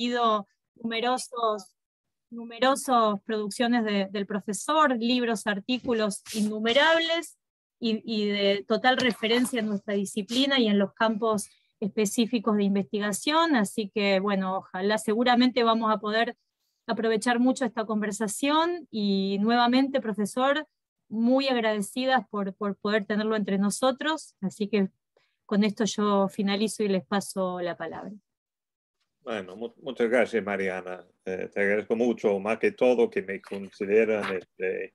leído numerosos, numerosos producciones del profesor, libros, artículos innumerables y, y, de total referencia en nuestra disciplina y en los campos específicos de investigación. Así que, bueno, ojalá seguramente vamos a poder aprovechar mucho esta conversación y nuevamente, profesor, muy agradecidas por, por poder tenerlo entre nosotros. Así que con esto yo finalizo y les paso la palabra. Bueno, muchas gracias, Mariana. Eh, te agradezco mucho, más que todo que me consideran este,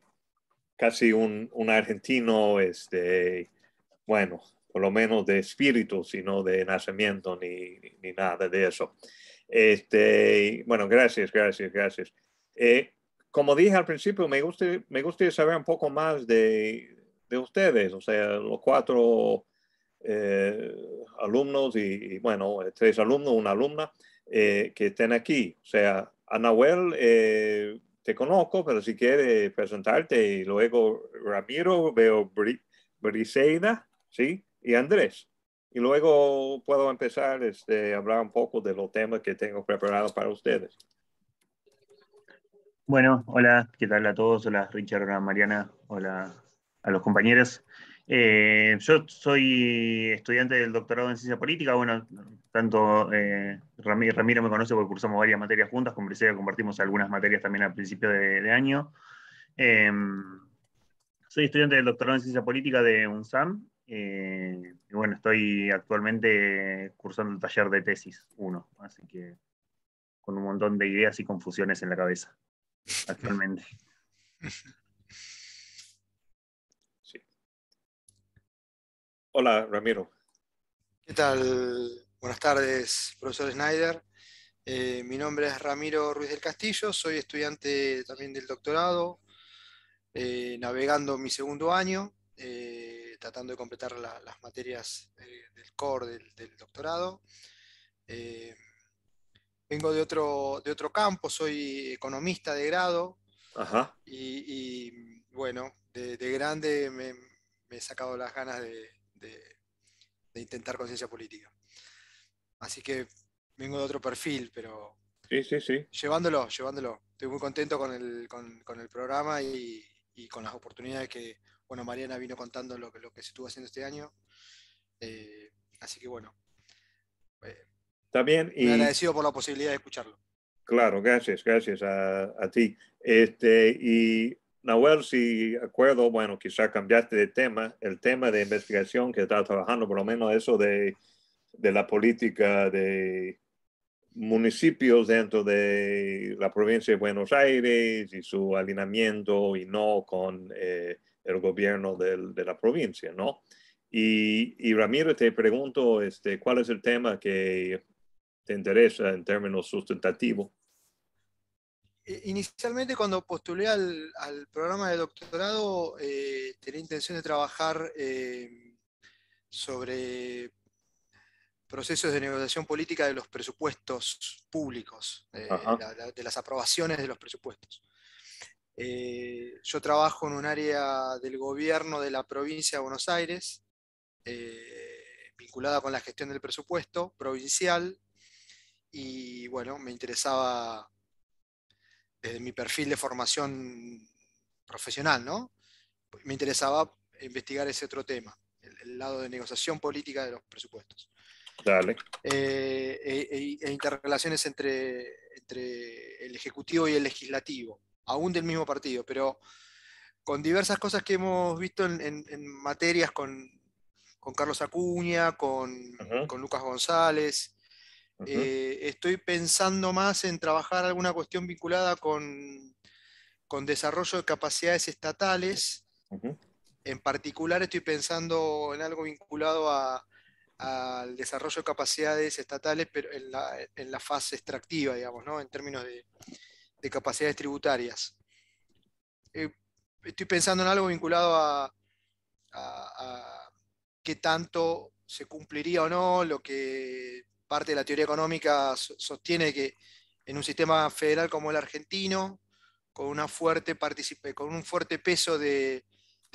casi un, un, argentino, este, bueno, por lo menos de espíritu, sino de nacimiento, ni, ni nada de eso. Este, bueno, gracias, gracias, gracias. Eh, como dije al principio, me gusta, me gustaría saber un poco más de, de ustedes, o sea, los cuatro eh, alumnos y, bueno, tres alumnos, una alumna eh, que estén aquí. O sea, Anahuel, te conozco, pero si quieres presentarte y luego Ramiro, veo Briseida, ¿sí? Y Andrés y luego puedo empezar este, a hablar un poco de los temas que tengo preparados para ustedes. Bueno, hola, ¿qué tal a todos? Hola Richard, hola Mariana, hola a los compañeros. Eh, yo soy estudiante del doctorado en ciencia política, bueno, tanto eh, Ramiro, me conoce porque cursamos varias materias juntas, con Briseida compartimos algunas materias también al principio de, año. Em, soy estudiante del doctorado en ciencia política de UNSAM eh, y bueno, estoy actualmente cursando el taller de tesis 1, así que con un montón de ideas y confusiones en la cabeza actualmente. Hola, Ramiro. ¿Qué tal? Buenas tardes, profesor Schneider. Eh, mi nombre es Ramiro Ruiz del Castillo, soy estudiante también del doctorado, eh, navegando mi segundo año tratando de completar las materias eh, del core del, doctorado. Eh, vengo de otro, de otro campo, soy economista de grado. Y, bueno, de, grande me, he sacado las ganas de, intentar conciencia política. Así que vengo de otro perfil, pero sí, sí, sí. llevándolo, llevándolo. Estoy muy contento con el, con, el programa y, y, con las oportunidades que, bueno, Mariana vino contando lo que, lo que se estuvo haciendo este año. Eh, así que bueno. Eh, También. Y, agradecido por la posibilidad de escucharlo. Claro, gracias, gracias a, ti. Este, y Nahuel, si acuerdo, bueno, quizá cambiaste de tema, el tema de investigación que estaba trabajando, por lo menos eso de, la política de municipios dentro de la provincia de Buenos Aires y su alineamiento y no con eh, el gobierno de la provincia, ¿no? Y, Ramiro, te pregunto, este, ¿cuál es el tema que te interesa en términos sustentativos? Inicialmente, cuando postulé al, programa de doctorado, eh, tenía intención de trabajar eh, sobre procesos de negociación política de los presupuestos públicos, de las aprobaciones de los presupuestos. Eh, yo trabajo en un área del gobierno de la provincia de Buenos Aires, eh, vinculada con la gestión del presupuesto provincial, y bueno, me interesaba desde mi perfil de formación profesional, ¿no? Me interesaba investigar ese otro tema, el, lado de negociación política de los presupuestos. Dale. Eh, e, e, interrelaciones entre, entre el Ejecutivo y el Legislativo aún del mismo partido, pero con diversas cosas que hemos visto en, materias con, Carlos Acuña, con, Lucas González. Eh, estoy pensando más en trabajar alguna cuestión vinculada con, con desarrollo de capacidades estatales. En particular estoy pensando en algo vinculado al desarrollo de capacidades estatales, pero en la, fase extractiva, digamos, ¿no? en términos de, de capacidades tributarias. Eh, estoy pensando en algo vinculado a, qué tanto se cumpliría o no lo que parte de la teoría económica sostiene que en un sistema federal como el argentino, con, una fuerte con un fuerte peso de,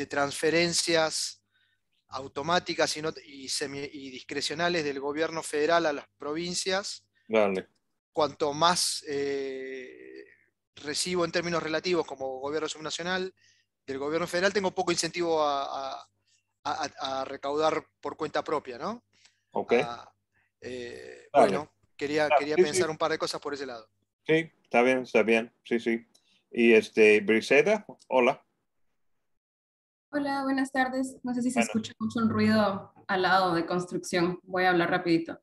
transferencias automáticas y, y, discrecionales del gobierno federal a las provincias, cuanto más eh, recibo en términos relativos como gobierno subnacional del gobierno federal, tengo poco incentivo a, recaudar por cuenta propia, ¿no? Ok. Eh, bueno, quería, quería pensar un par de cosas por ese lado. Sí, está bien, está bien, sí, sí. Y este, Briseda, hola. Hola, buenas tardes. No sé si se escucha mucho un ruido al lado de construcción. Voy a hablar rapidito.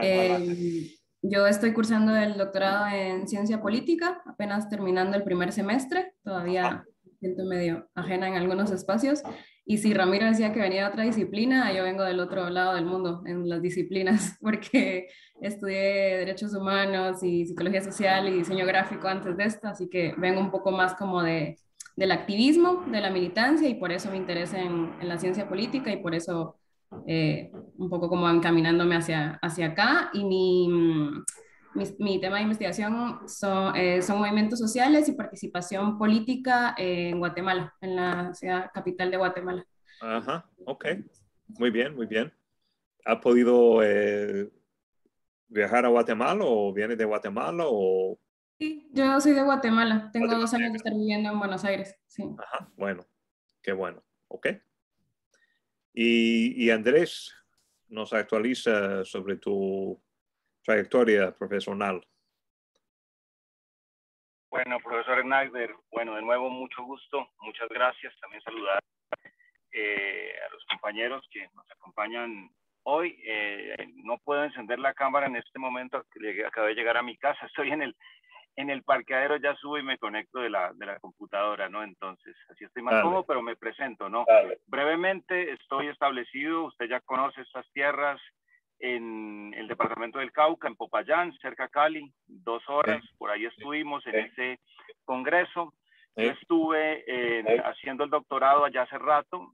Em, yo estoy cursando el doctorado en ciencia política, apenas terminando el primer semestre. Todavía siento medio ajena en algunos espacios. Y si Ramiro decía que venía de otra disciplina, yo vengo del otro lado del mundo, en las disciplinas, porque estudié derechos humanos y psicología social y diseño gráfico antes de esto, así que vengo un poco más como de del activismo, de la militancia y por eso me interesa en, la ciencia política y por eso eh, un poco como encaminándome hacia, hacia acá. Y mi, mi, mi tema de investigación son, eh, son, movimientos sociales y participación política en Guatemala, en la ciudad capital de Guatemala. Ajá, ok. Muy bien, muy bien. ¿Ha podido eh, viajar a Guatemala o viene de Guatemala o Sí, yo soy de Guatemala. Tengo dos años de estar viviendo en Buenos Aires. Sí. Ajá, bueno, qué bueno. Ok. Y, y Andrés nos actualiza sobre tu trayectoria profesional. Bueno, profesor Nagder, bueno, de nuevo mucho gusto, muchas gracias. También saludar eh, a los compañeros que nos acompañan hoy. Eh, no puedo encender la cámara en este momento, acabé de llegar a mi casa, estoy en el, en el parqueadero ya subo y me conecto de la, de la computadora, ¿no? Entonces, así estoy más cómodo, pero me presento, ¿no? Brevemente, estoy establecido, usted ya conoce estas tierras en el departamento del Cauca, en Popayán, cerca de Cali, dos horas, por ahí estuvimos en ese congreso. Yo estuve eh, haciendo el doctorado allá hace rato,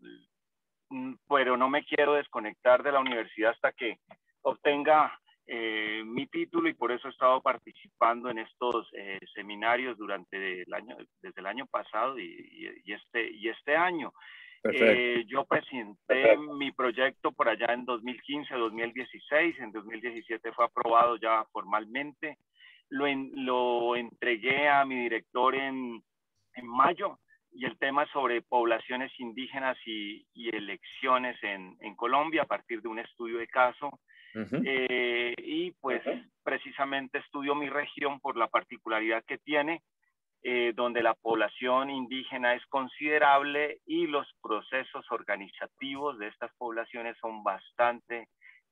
mm, pero no me quiero desconectar de la universidad hasta que obtenga eh, mi título y por eso he estado participando en estos eh, seminarios durante el año, desde el año pasado y, este, y este año. Eh, yo presenté mi proyecto por allá en 2015, 2016, en 2017 fue aprobado ya formalmente, lo, lo entregué a mi director en, en mayo y el tema sobre poblaciones indígenas y, y elecciones en, en, Colombia a partir de un estudio de caso eh, y pues precisamente estudio mi región por la particularidad que tiene, eh, donde la población indígena es considerable y los procesos organizativos de estas poblaciones son bastante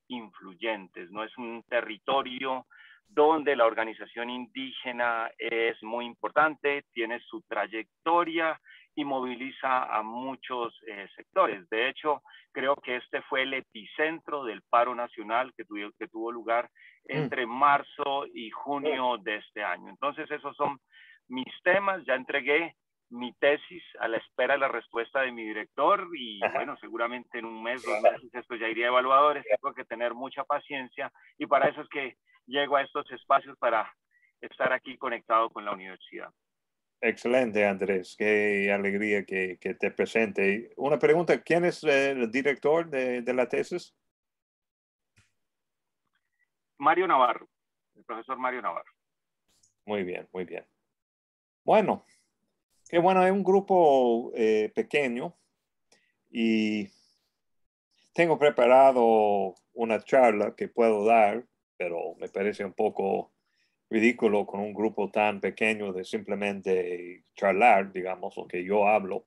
influyentes. No es un territorio donde la organización indígena es muy importante, tiene su trayectoria y moviliza a muchos eh, sectores. De hecho, creo que este fue el epicentro del paro nacional que, tuvo, que tuvo lugar mm. entre marzo y junio de este año. Entonces, esos son mis temas. Ya entregué mi tesis a la espera de la respuesta de mi director y bueno, seguramente en un mes, dos meses esto ya iría a evaluadores. Tengo que tener mucha paciencia y para eso es que llego a estos espacios para estar aquí conectado con la universidad. Excelente, Andrés. Qué alegría que, que, te presente. Una pregunta, ¿quién es el director de, de, la tesis? Mario Navarro, el profesor Mario Navarro. Muy bien, muy bien. Bueno, qué bueno, es un grupo eh, pequeño y tengo preparado una charla que puedo dar, pero me parece un poco ridículo con un grupo tan pequeño de simplemente charlar, digamos, lo que yo hablo.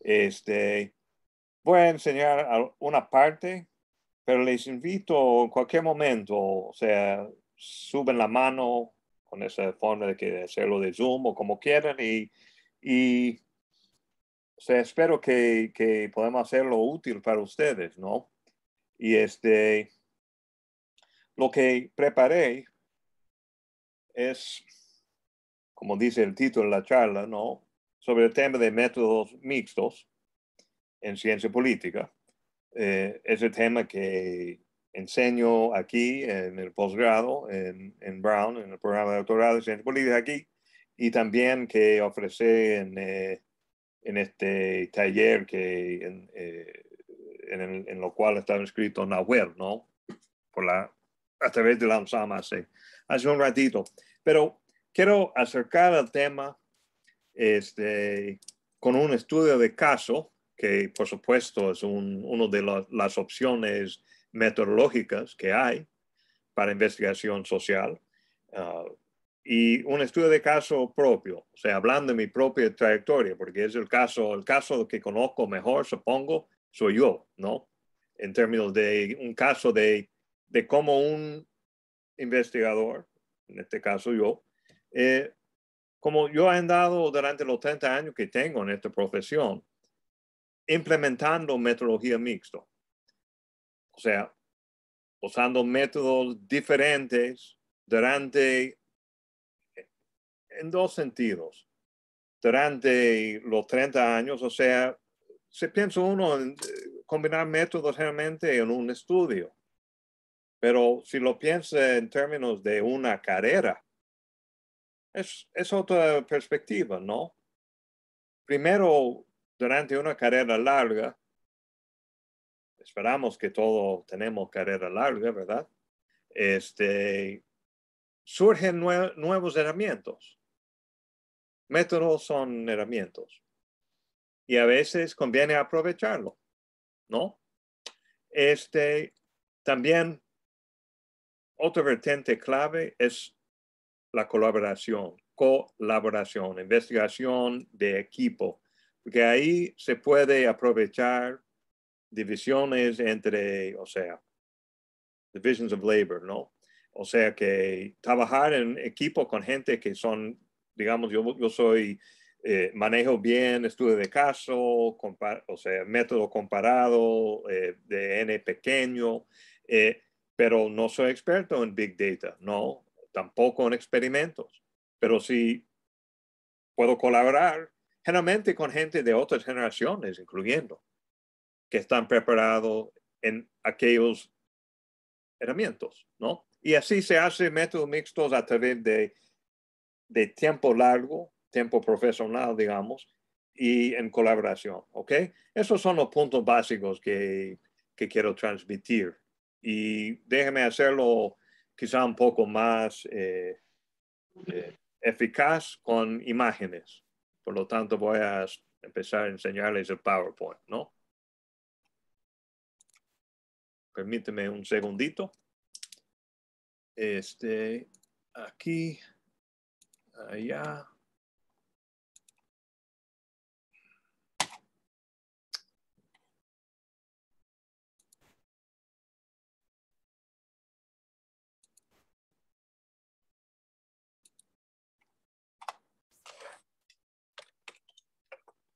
Este, voy a enseñar una parte, pero les invito en cualquier momento, o sea, suben la mano con esa forma de que hacerlo de Zoom o como quieran y, y o sea, espero que, que podamos hacerlo útil para ustedes, ¿no? Y este, lo que preparé es, como dice el título de la charla, ¿no? sobre el tema de métodos mixtos en ciencia política. Eh, es el tema que enseño aquí en el posgrado en, en, Brown, en el programa de doctorado de ciencia política aquí, y también que ofrecí en, eh, en este taller que en, eh, en, lo cual estaba inscrito Nahuel, ¿no? Por la a través de la UNSAM hace, hace un ratito. Pero quiero acercar al tema este, con un estudio de caso, que por supuesto es un, una de las opciones metodológicas que hay para investigación social. Ah, y un estudio de caso propio, o sea, hablando de mi propia trayectoria, porque es el caso, el caso que conozco mejor, supongo, soy yo, ¿no? En términos de un caso de, de cómo un investigador, en este caso yo, eh, como yo he andado durante los 30 años que tengo en esta profesión, implementando metodología mixta. O sea, usando métodos diferentes durante, en dos sentidos, durante los 30 años, o sea, se piensa uno en eh, combinar métodos realmente en un estudio, pero si lo piensa en términos de una carrera, es, es otra perspectiva, ¿no? Primero, durante una carrera larga, esperamos que todos tenemos carrera larga, ¿verdad? Este, surgen nuevos herramientas. Métodos son herramientas. Y a veces conviene aprovecharlo, ¿no? Este, también otra vertiente clave es la colaboración, colaboración, investigación de equipo, porque ahí se puede aprovechar divisiones entre, o sea, divisions of labor, ¿no? O sea que trabajar en equipo con gente que son, digamos, yo, yo soy, eh, manejo bien estudio de caso, o sea, método comparado eh, de N pequeño, eh, pero no soy experto en Big Data, no, tampoco en experimentos, pero sí puedo colaborar generalmente con gente de otras generaciones, incluyendo que están preparados en aquellos herramientas, ¿no? Y así se hace métodos mixtos a través de, de tiempo largo, tiempo profesional, digamos, y en colaboración, ¿ok? Esos son los puntos básicos que, que quiero transmitir. Y déjeme hacerlo quizá un poco más eh, eh, eficaz con imágenes. Por lo tanto, voy a empezar a enseñarles el PowerPoint, ¿no? Permíteme un segundito. Este, aquí, allá.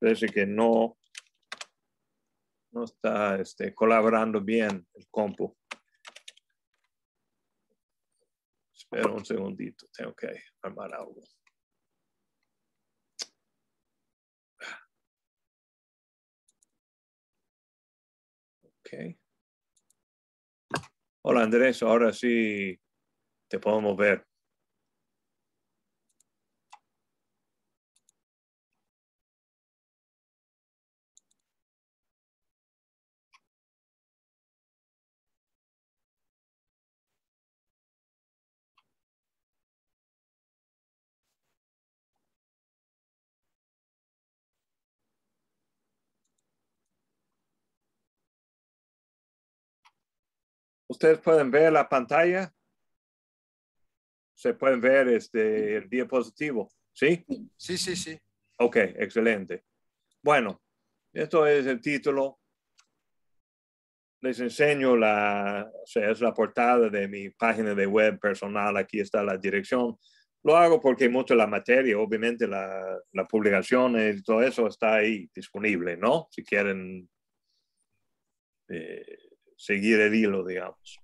Parece que no, no está este, colaborando bien el compu. Espera un segundito, tengo que armar algo. Ok. Hola Andrés, ahora sí te podemos ver. Ustedes pueden ver la pantalla. Se pueden ver este, el diapositivo. ¿Sí? Sí, sí, sí. Ok, excelente. Bueno, esto es el título. Les enseño la, o sea, es la portada de mi página de web personal. Aquí está la dirección. Lo hago porque mucho la materia, obviamente la, la publicación y todo eso está ahí disponible, ¿no? Si quieren eh, seguir el hilo, digamos.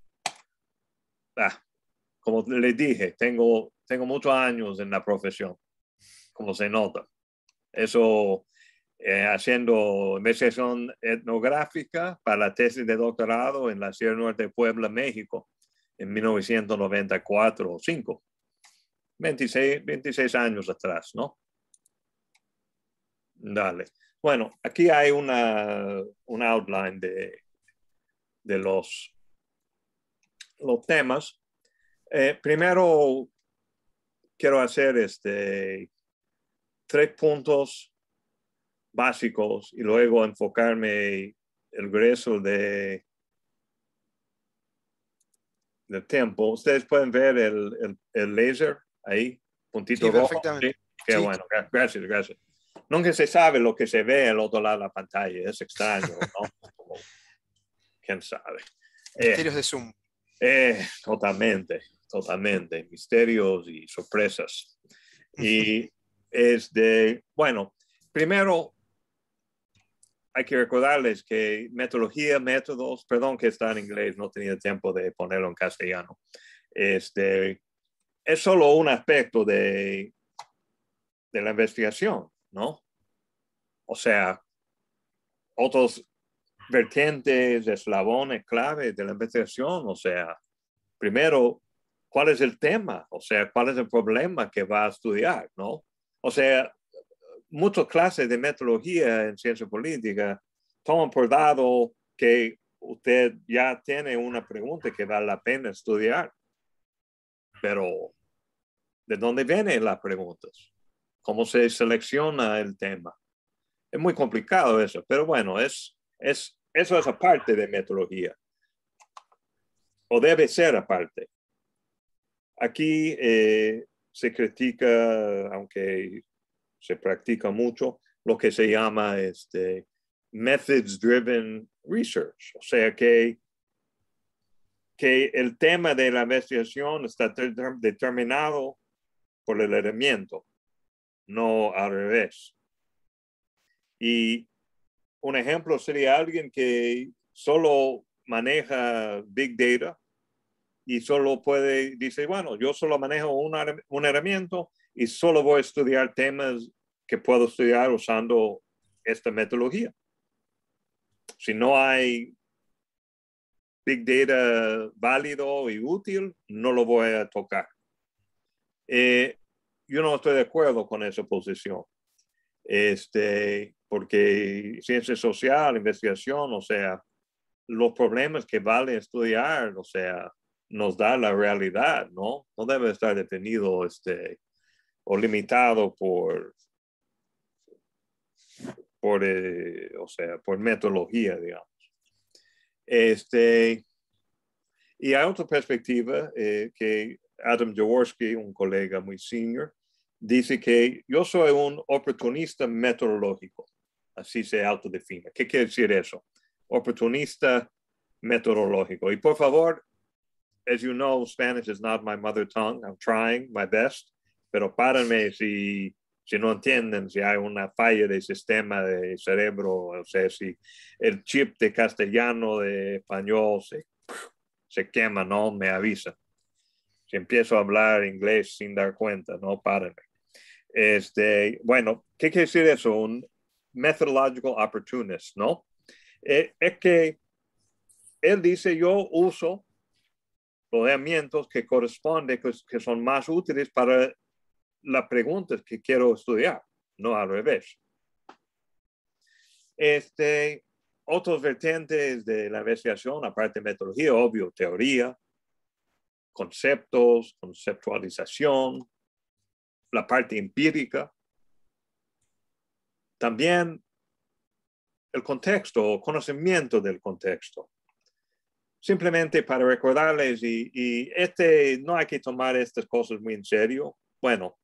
Ah, como les dije, tengo, tengo muchos años en la profesión, como se nota. Eso eh, haciendo investigación etnográfica para la tesis de doctorado en la Sierra Norte de Puebla, México, en 1994 o 5. 26, 26 años atrás, ¿no? Dale. Bueno, aquí hay una, una outline de, de los, los temas. Eh, primero, quiero hacer este, tres puntos básicos y luego enfocarme el grueso de, del tiempo. Ustedes pueden ver el, el, el laser ahí, puntito Sí, rojo. perfectamente. Qué Sí. bueno, gra- gracias, gracias. Nunca se sabe lo que se ve al otro lado de la pantalla, es extraño, ¿no? ¿Quién sabe? Eh, Misterios de Zoom. eh, totalmente, totalmente. Misterios y sorpresas. Y es de, bueno, primero hay que recordarles que metodología, métodos, perdón que está en inglés, no tenía tiempo de ponerlo en castellano. Este, es solo un aspecto de, de la investigación, ¿no? O sea, otros vertientes, eslabones clave de la investigación, o sea, primero, ¿cuál es el tema? O sea, ¿cuál es el problema que va a estudiar, no? O sea, muchas clases de metodología en ciencia política toman por dado que usted ya tiene una pregunta que vale la pena estudiar. Pero, ¿de dónde vienen las preguntas? ¿Cómo se selecciona el tema? Es muy complicado eso, pero bueno, es, es, eso es aparte de metodología. O debe ser aparte. Aquí eh, se critica, aunque se practica mucho, lo que se llama este, methods driven research. O sea que, que el tema de la investigación está deter- determinado por el herramienta, no al revés. Y un ejemplo sería alguien que solo maneja big data y solo puede, dice, bueno, yo solo manejo una, un herramienta y solo voy a estudiar temas que puedo estudiar usando esta metodología. Si no hay big data válido y útil, no lo voy a tocar. Eh, yo no estoy de acuerdo con esa posición. Este, porque ciencia social, investigación, o sea, los problemas que vale estudiar, o sea, nos da la realidad, ¿no? No debe estar detenido este, o limitado por, por eh, o sea, por metodología, digamos. Este, y hay otra perspectiva eh, que Adam Jaworski, un colega muy senior, dice que yo soy un oportunista metodológico, así se autodefine. ¿Qué quiere decir eso? Oportunista metodológico. Y por favor, as you know, Spanish is not my mother tongue. I'm trying my best, pero párenme si, si no entienden, si hay una falla de sistema de cerebro, o sea, si el chip de castellano, de español se, se quema, no me avisa. Si empiezo a hablar inglés sin dar cuenta, no párenme. Este, bueno, ¿qué quiere decir eso? Un methodological opportunist, ¿no? Eh, es que él dice, yo uso los herramientas que corresponden, que, que, son más útiles para las preguntas que quiero estudiar, no al revés. Este, otros vertientes de la investigación, aparte de metodología, obvio, teoría, conceptos, conceptualización, la parte empírica. También el contexto, conocimiento del contexto. Simplemente para recordarles, y, y, este, no hay que tomar estas cosas muy en serio. Bueno,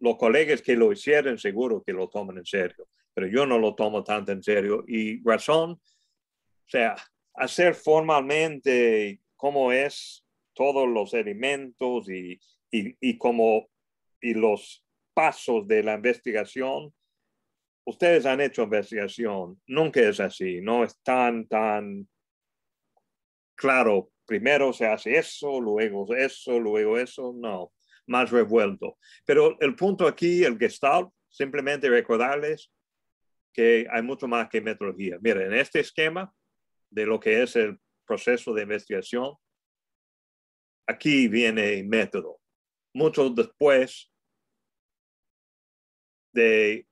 los colegas que lo hicieron seguro que lo toman en serio, pero yo no lo tomo tanto en serio. Y razón, o sea, hacer formalmente cómo es todos los elementos y, y, y cómo y los pasos de la investigación. Ustedes han hecho investigación, nunca es así, no es tan, tan claro. Primero se hace eso, luego eso, luego eso, no, más revuelto. Pero el punto aquí, el gestalt, simplemente recordarles que hay mucho más que metodología. Miren, en este esquema de lo que es el proceso de investigación, aquí viene método mucho después de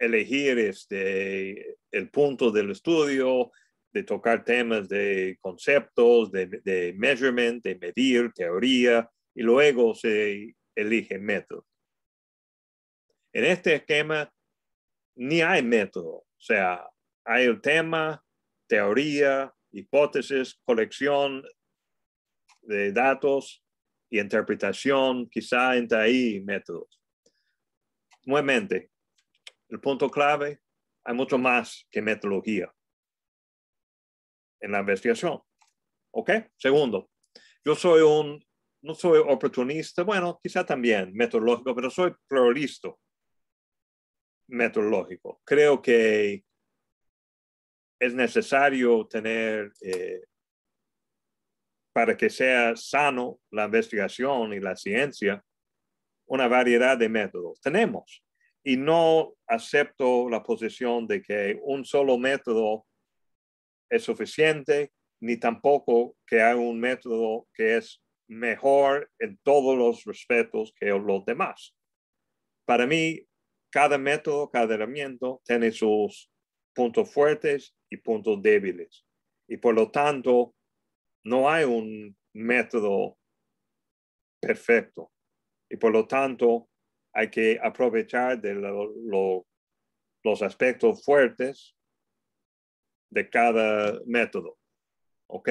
elegir este, el punto del estudio, de tocar temas de conceptos, de, de measurement, de medir, teoría, y luego se elige método. En este esquema ni hay método, o sea, hay el tema, teoría, hipótesis, colección de datos y interpretación, quizá entre ahí métodos. Nuevamente, el punto clave, hay mucho más que metodología en la investigación. ¿Ok? Segundo, yo soy un, no soy oportunista, bueno, quizá también metodológico, pero soy pluralista metodológico. Creo que es necesario tener, eh, para que sea sano la investigación y la ciencia, una variedad de métodos. Tenemos. Y no acepto la posición de que un solo método es suficiente, ni tampoco que hay un método que es mejor en todos los respetos que los demás. Para mí, cada método, cada herramienta tiene sus puntos fuertes y puntos débiles. Y por lo tanto, no hay un método perfecto. Y por lo tanto, hay que aprovechar de los aspectos fuertes de cada método. ¿Ok?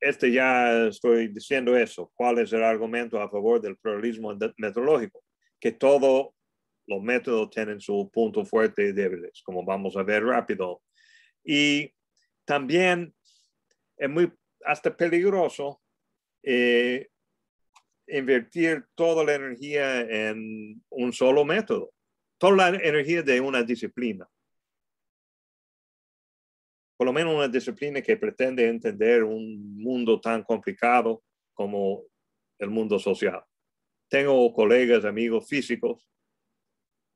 Este ya estoy diciendo eso. ¿Cuál es el argumento a favor del pluralismo metodológico? Que todos los métodos tienen su punto fuerte y débiles, como vamos a ver rápido. Y también es muy hasta peligroso eh, invertir toda la energía en un solo método, toda la energía de una disciplina por lo menos una disciplina que pretende entender un mundo tan complicado como el mundo social. Tengo colegas, amigos físicos.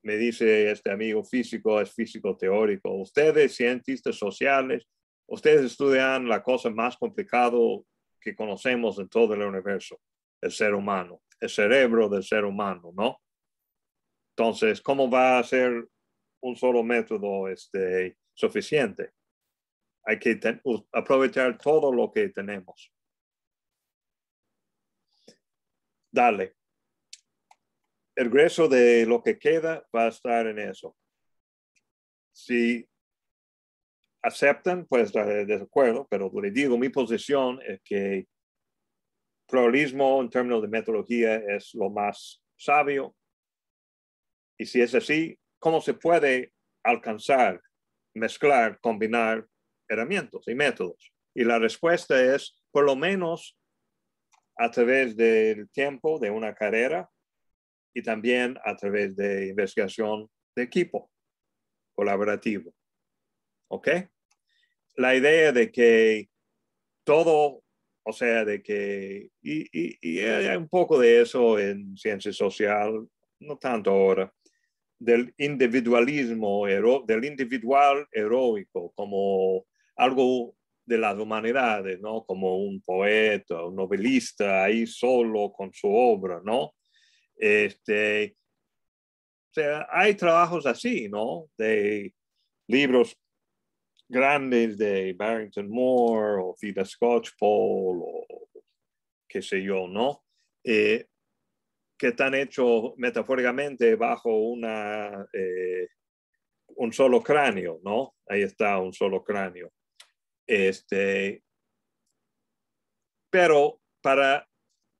Me dice este amigo físico, es físico teórico. Ustedes, cientistas sociales, ustedes estudian la cosa más complicada que conocemos en todo el universo, el ser humano, el cerebro del ser humano, ¿no? Entonces, ¿cómo va a ser un solo método este, suficiente? hay que aprovechar todo lo que tenemos. Dale. El grueso de lo que queda va a estar en eso. Si aceptan, pues de desacuerdo, pero le digo, mi posición es que pluralismo en términos de metodología es lo más sabio. Y si es así, ¿cómo se puede alcanzar, mezclar, combinar herramientas y métodos? Y la respuesta es, por lo menos a través del tiempo de una carrera y también a través de investigación de equipo colaborativo. ¿Ok? La idea de que todo, o sea, de que, y, hay un poco de eso en ciencia social, no tanto ahora, del individualismo, del individual heroico, como algo de las humanidades, ¿no? Como un poeta, un novelista ahí solo con su obra, ¿no? Este, o sea, hay trabajos así, ¿no? De libros grandes de Barrington Moore o Vida Scotchpole o qué sé yo, ¿no? Eh, que están hechos metafóricamente bajo una, eh, un solo cráneo, ¿no? Ahí está un solo cráneo. Este, pero para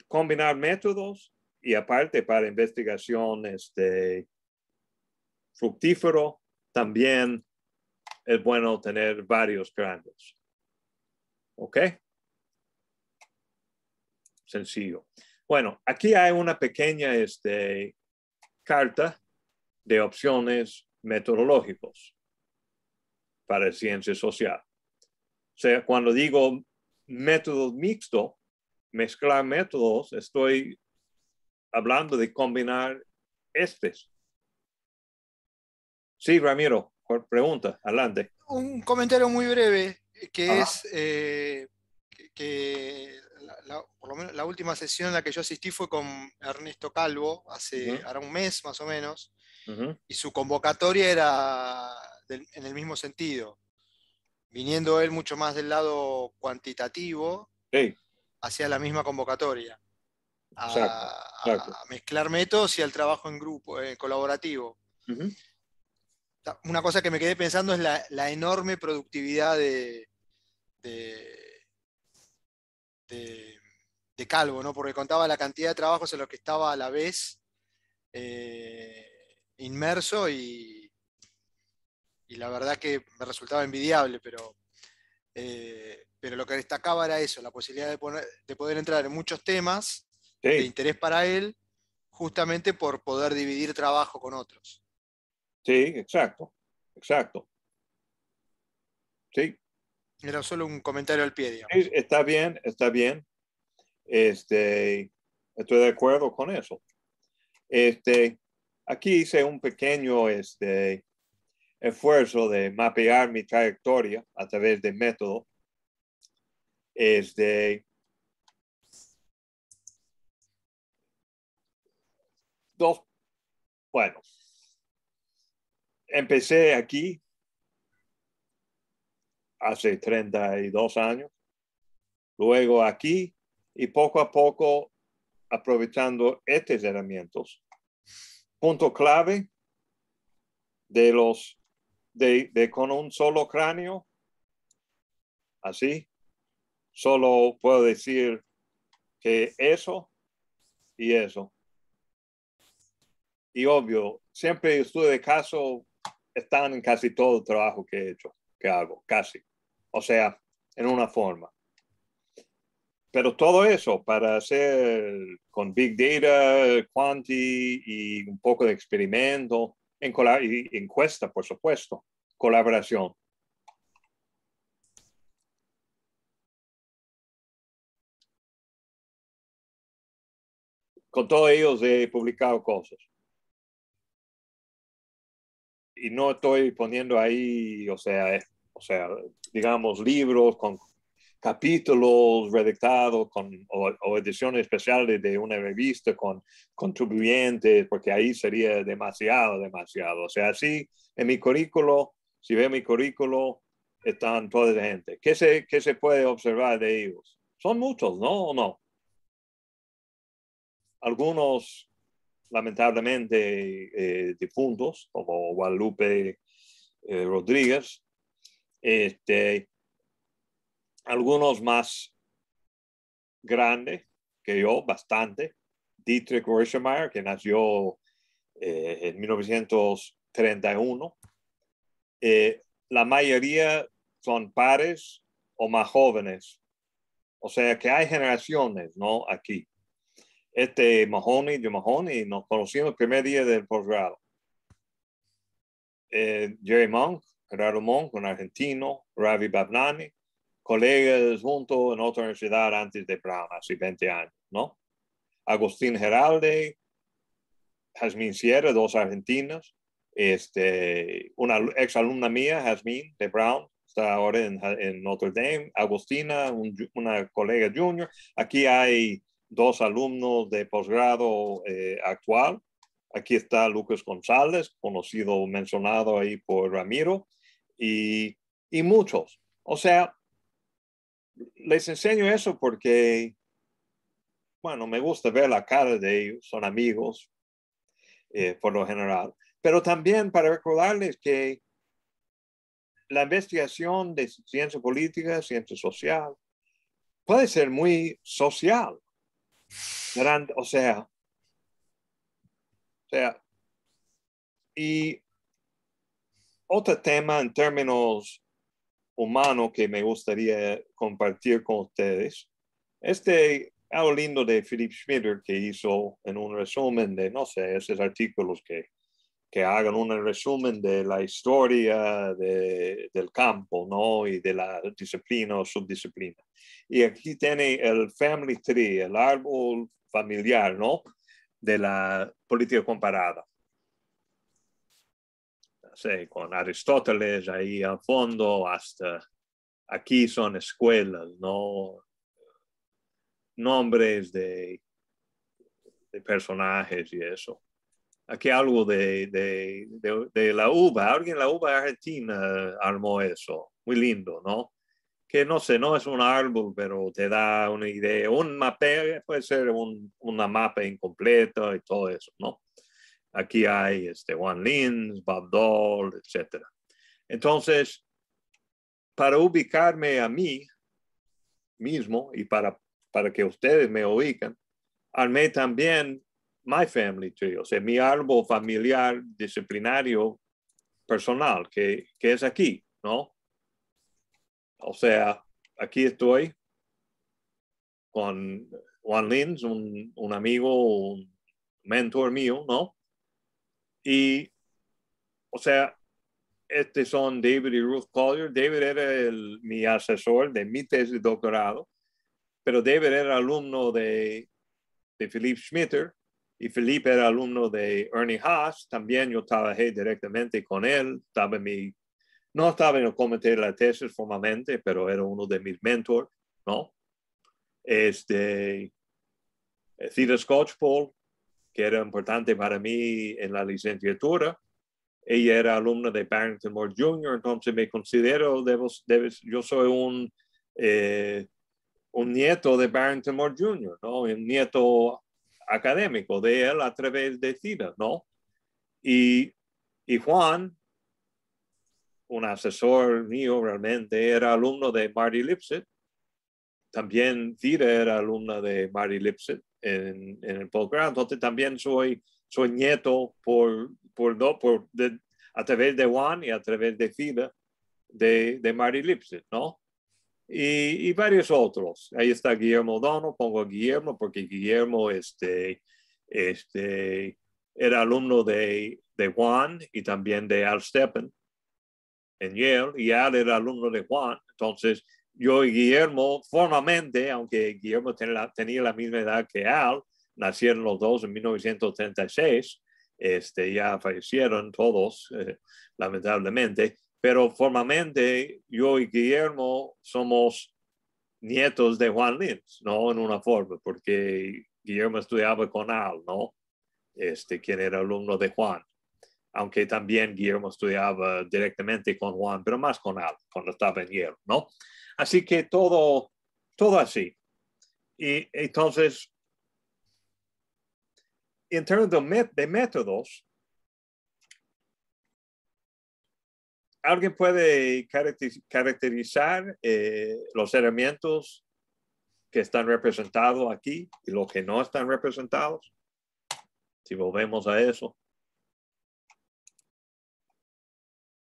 combinar métodos y aparte para investigación este, fructífero, también es bueno tener varios cráneos. ¿Ok? Sencillo. Bueno, aquí hay una pequeña este, carta de opciones metodológicos para ciencia social sea, cuando digo método mixto, mezclar métodos, estoy hablando de combinar estos. Sí, Ramiro, pregunta, adelante. Un comentario muy breve, que es eh, que, la, por lo menos la última sesión en la que yo asistí fue con Ernesto Calvo, hace ahora un mes más o menos, y su convocatoria era en el mismo sentido, viniendo él mucho más del lado cuantitativo hacia la misma convocatoria, a, mezclar métodos y al trabajo en grupo, eh, colaborativo. Una cosa que me quedé pensando es la, enorme productividad de, de, Calvo, ¿no? porque contaba la cantidad de trabajos en los que estaba a la vez eh, inmerso y, y la verdad que me resultaba envidiable, pero, eh, pero lo que destacaba era eso, la posibilidad de, de poder entrar en muchos temas de interés para él, justamente por poder dividir trabajo con otros. Sí, exacto, exacto. Sí. Era solo un comentario al pie, digamos. está bien, está bien. Este, estoy de acuerdo con eso. Este, aquí hice un pequeño este, esfuerzo de mapear mi trayectoria a través de método. Este, dos, bueno, empecé aquí hace 32 años, luego aquí y poco a poco aprovechando estos herramientas. Punto clave de los de, de con un solo cráneo, así, solo puedo decir que eso y eso. Y obvio, siempre estuve de caso están en casi todo el trabajo que he hecho, que hago, casi. O sea, en una forma. Pero todo eso para hacer con Big Data, Quanti y un poco de experimento, en y encuesta, por supuesto, colaboración. Con todos ellos he publicado cosas y no estoy poniendo ahí, o sea, o sea, digamos, libros con capítulos redactados con, o, ediciones especiales de una revista con contribuyentes, porque ahí sería demasiado, demasiado. O sea, sí, en mi currículo, si ve mi currículo, están toda la gente. ¿Qué se, qué se puede observar de ellos? Son muchos, ¿no? ¿O no? Algunos lamentablemente eh, difuntos, como Guadalupe eh, Rodríguez, este, algunos más grandes que yo, bastante, Dietrich Röschemeyer, que nació eh, en 1931. la mayoría son pares o más jóvenes. O sea que hay generaciones, ¿no? Aquí este Mahoney, yo Mahoney, nos conocimos el primer día del posgrado. Eh, Jerry Monk, Gerardo Monk, un argentino, Ravi Babnani, colegas juntos en otra universidad antes de Brown, hace 20 años, ¿no? Agustín Geralde, Jasmine Sierra, dos argentinas, este, una ex alumna mía, Jasmine de Brown, está ahora en, Notre Dame, Agustina, una colega junior. Aquí hay dos alumnos de posgrado eh, actual. Aquí está Lucas González, conocido, mencionado ahí por Ramiro, y, y muchos. O sea, les enseño eso porque, bueno, me gusta ver la cara de ellos, son amigos eh, por lo general, pero también para recordarles que la investigación de ciencia política, ciencia social, puede ser muy social grande, o sea, o sea, y otro tema en términos humanos que me gustaría compartir con ustedes, este algo lindo de Philip Schmider que hizo en un resumen de, no sé, esos artículos que, que hagan un resumen de la historia de, del campo, ¿no? Y de la disciplina o subdisciplina. Y aquí tiene el family tree, el árbol familiar, ¿no? De la política comparada. Sí, con Aristóteles ahí al fondo, hasta aquí son escuelas, ¿no? Nombres de, de personajes y eso. Aquí algo de, de, de, la uva. Alguien la uva argentina armó eso. Muy lindo, ¿no? Que no sé, no es un árbol, pero te da una idea. Un mapa puede ser un, una mapa incompleta y todo eso, ¿no? Aquí hay este, Juan Lins, Bob Dole, etc. Entonces, para ubicarme a mí mismo y para, para que ustedes me ubiquen, armé también my family tree, o sea, mi árbol familiar disciplinario personal, que, que es aquí, ¿no? O sea, aquí estoy con Juan Lins, un, un, amigo, un mentor mío, ¿no? Y, o sea, estos son David y Ruth Collier. David era el, mi asesor de mi tesis de doctorado, pero David era alumno de, de Philippe Schmitter y Felipe era alumno de Ernie Haas, también yo trabajé directamente con él, estaba en mi, no estaba en el comité de la tesis formalmente, pero era uno de mis mentores, ¿no? Este, Cida Scotchpole, que era importante para mí en la licenciatura, ella era alumna de Barrington Moore Jr., entonces me considero, debo, yo soy un, eh, un nieto de Barrington Moore Jr., ¿no? Un nieto académico de él a través de CIDA, ¿no? Y, y Juan, un asesor mío realmente, era alumno de Marty Lipset. También CIDA era alumna de Marty Lipset en, en el posgrado. Entonces también soy, soy nieto por, por, por a través de Juan y a través de CIDA de, de Marty Lipset, ¿no? Y, varios otros. Ahí está Guillermo Dono, pongo a Guillermo porque Guillermo este, este, era alumno de, de Juan y también de Al Steppen en Yale, y Al era alumno de Juan. Entonces, yo y Guillermo, formalmente, aunque Guillermo tenía la, tenía la misma edad que Al, nacieron los dos en 1936, este, ya fallecieron todos, eh, lamentablemente, pero formalmente yo y Guillermo somos nietos de Juan Lins, ¿no? En una forma, porque Guillermo estudiaba con Al, ¿no? Este, quien era alumno de Juan. Aunque también Guillermo estudiaba directamente con Juan, pero más con Al, cuando estaba en Yale, ¿no? Así que todo, todo así. Y entonces, en términos de métodos, ¿Alguien puede caracterizar eh, los elementos que están representados aquí y los que no están representados? Si volvemos a eso.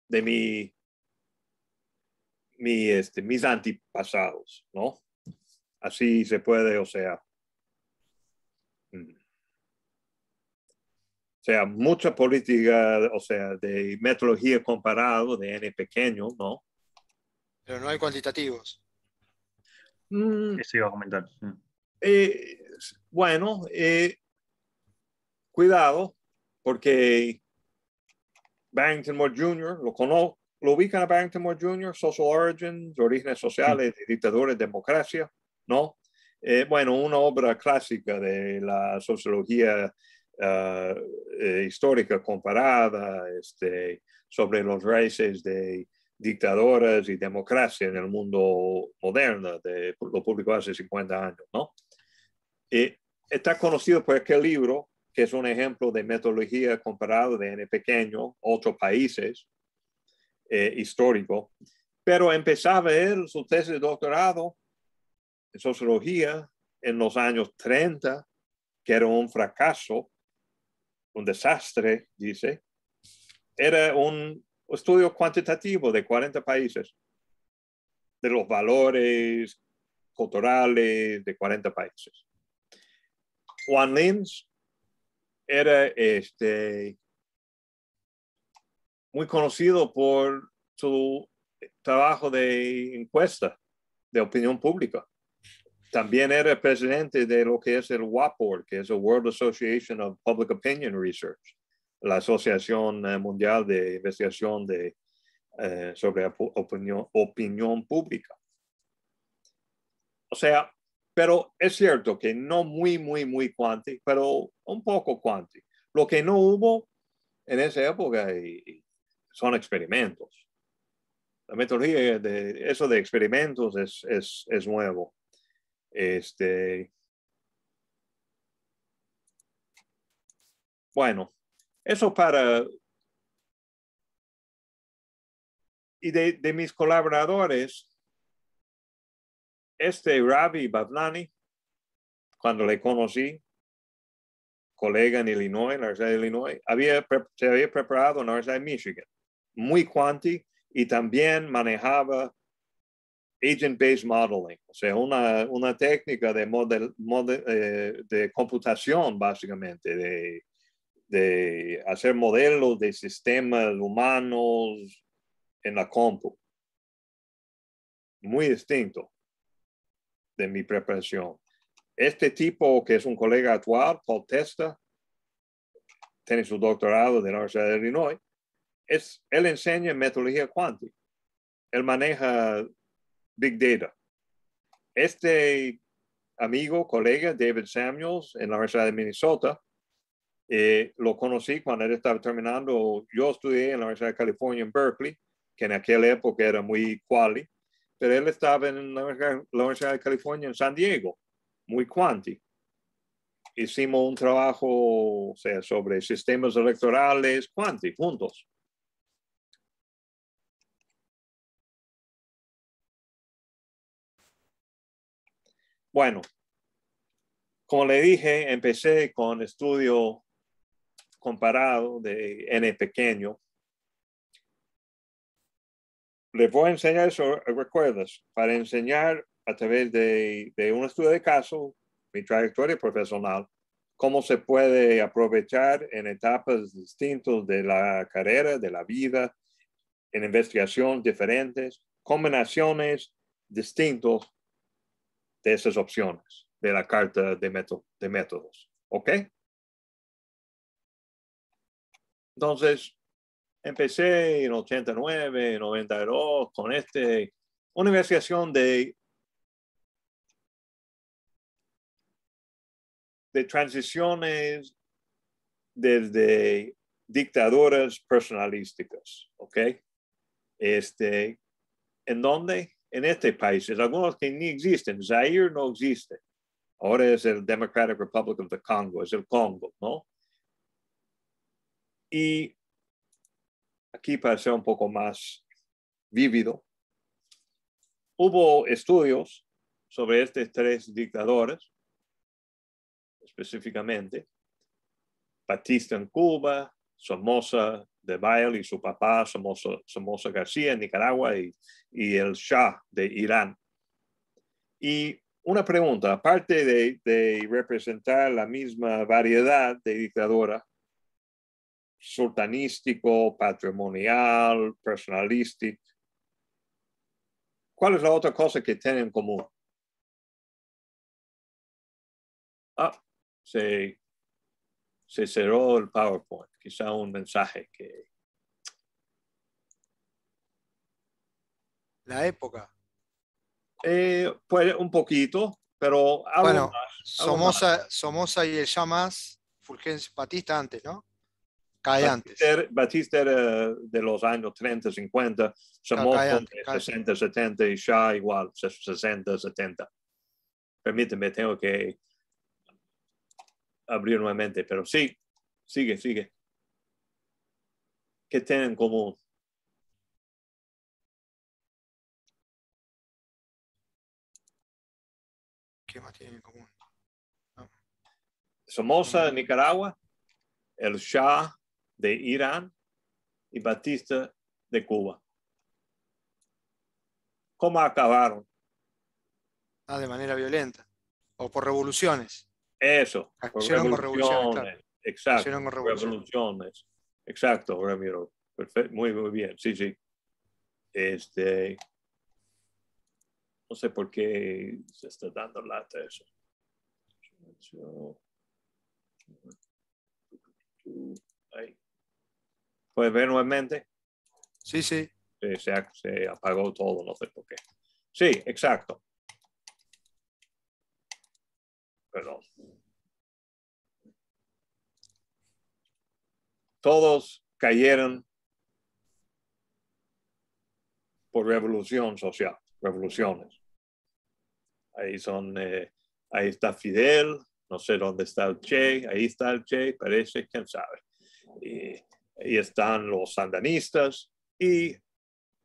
De mi, mi, este, mis antepasados, ¿no? Así se puede, o sea. Sea, mucha política, o sea, de metodología comparado, de N pequeño, ¿no? Pero no hay cuantitativos. Mm, Eso iba a comentar. Eh, bueno, eh, cuidado, porque Barrington Moore Jr., lo conozco, lo ubican a Barrington Moore Jr., Social Origins, Orígenes Sociales, sí. Dictadores, Democracia, ¿no? Eh, bueno, una obra clásica de la sociología uh, histórica comparada este, sobre los raíces de dictadoras y democracia en el mundo moderno, de, lo publicó hace 50 años, ¿no? Está conocido por aquel libro, que es un ejemplo de metodología comparada de N pequeño, otros países eh, histórico, pero empezaba él su tesis de doctorado en sociología en los años 30, que era un fracaso, un desastre, dice, era un estudio cuantitativo de 40 países, de los valores culturales de 40 países. Juan Lins era este, muy conocido por su trabajo de encuesta de opinión pública también era presidente de lo que es el WAPOR, que es el World Association of Public Opinion Research, la Asociación eh, Mundial de Investigación de, eh, sobre opinión, opinión pública. O sea, pero es cierto que no muy, muy, muy cuanti, pero un poco cuanti. Lo que no hubo en esa época son experimentos. La metodología de eso de experimentos es, es, es nuevo. Este, bueno, eso para... Y de, de mis colaboradores, este Ravi Bavlani, cuando le conocí, colega en Illinois, en Universidad de Illinois, había, se había preparado en la Universidad de Michigan, muy cuanti, y también manejaba agent-based modeling, o sea, una, una técnica de, model, eh, de computación, básicamente, de, de hacer modelos de sistemas humanos en la compu. Muy distinto de mi preparación. Este tipo, que es un colega actual, Paul Testa, tiene su doctorado de la Universidad de Illinois, es, él enseña metodología cuántica. Él maneja Big Data. Este amigo, colega, David Samuels, en la Universidad de Minnesota, eh, lo conocí cuando él estaba terminando. Yo estudié en la Universidad de California en Berkeley, que en aquella época era muy quali, pero él estaba en la Universidad de California en San Diego muy cuanti. Hicimos un trabajo sea, sobre sistemas electorales cuanti juntos. Bueno, como le dije, empecé con estudio comparado de n pequeño. Les voy a enseñar eso, recuerdas, para enseñar a través de, un estudio de caso, mi trayectoria profesional, cómo se puede aprovechar en etapas distintas de la carrera, de la vida, en investigación diferentes, combinaciones distintas de esas opciones de la carta de, de métodos. ¿Ok? Entonces, empecé en 89, 92 con este, una investigación de de transiciones desde dictaduras personalísticas, ¿ok? Este, ¿En dónde? En este país, algunos que ni existen. Zaire no existe. Ahora es el Democratic Republic of the Congo, es el Congo, ¿no? Y aquí para ser un poco más vívido, hubo estudios sobre estos tres dictadores específicamente, Batista en Cuba, Somoza de Bail y su papá, Somoza, Somoza García en Nicaragua y, y, el Shah de Irán. Y una pregunta, aparte de, de representar la misma variedad de dictadura, sultanístico, patrimonial, personalístico, ¿cuál es la otra cosa que tienen en común? Ah, se, se cerró el PowerPoint. Quizá un mensaje que... La época. Eh, puede un poquito, pero bueno, Somoza, Somoza y el Llamas, Fulgencio Batista antes, ¿no? Cae antes. Batista era de los años 30, 50, Somoza de 60, 70 y Shah igual, 60, 70. Permíteme, tengo que abrir nuevamente, pero sí, sigue, sigue. ¿Qué tienen en común? ¿Qué más tienen en común? Somoza, Nicaragua, el Shah de Irán y Batista de Cuba. ¿Cómo acabaron? Ah, de manera violenta o por revoluciones. Eso. Revoluciones. Exacto. revoluciones. Exacto, Ramiro. Perfecto. Muy, muy bien. Sí, sí. Este. No sé por qué se está dando lata eso. Ahí. ¿Puedes ver nuevamente? Sí, sí. Se, se apagó todo, no sé por qué. Sí, exacto. Perdón. Todos cayeron por revolución social, revoluciones. Ahí son, eh, ahí está Fidel, no sé dónde está el Che, ahí está el Che, parece, quién sabe. Y ahí están los sandanistas y,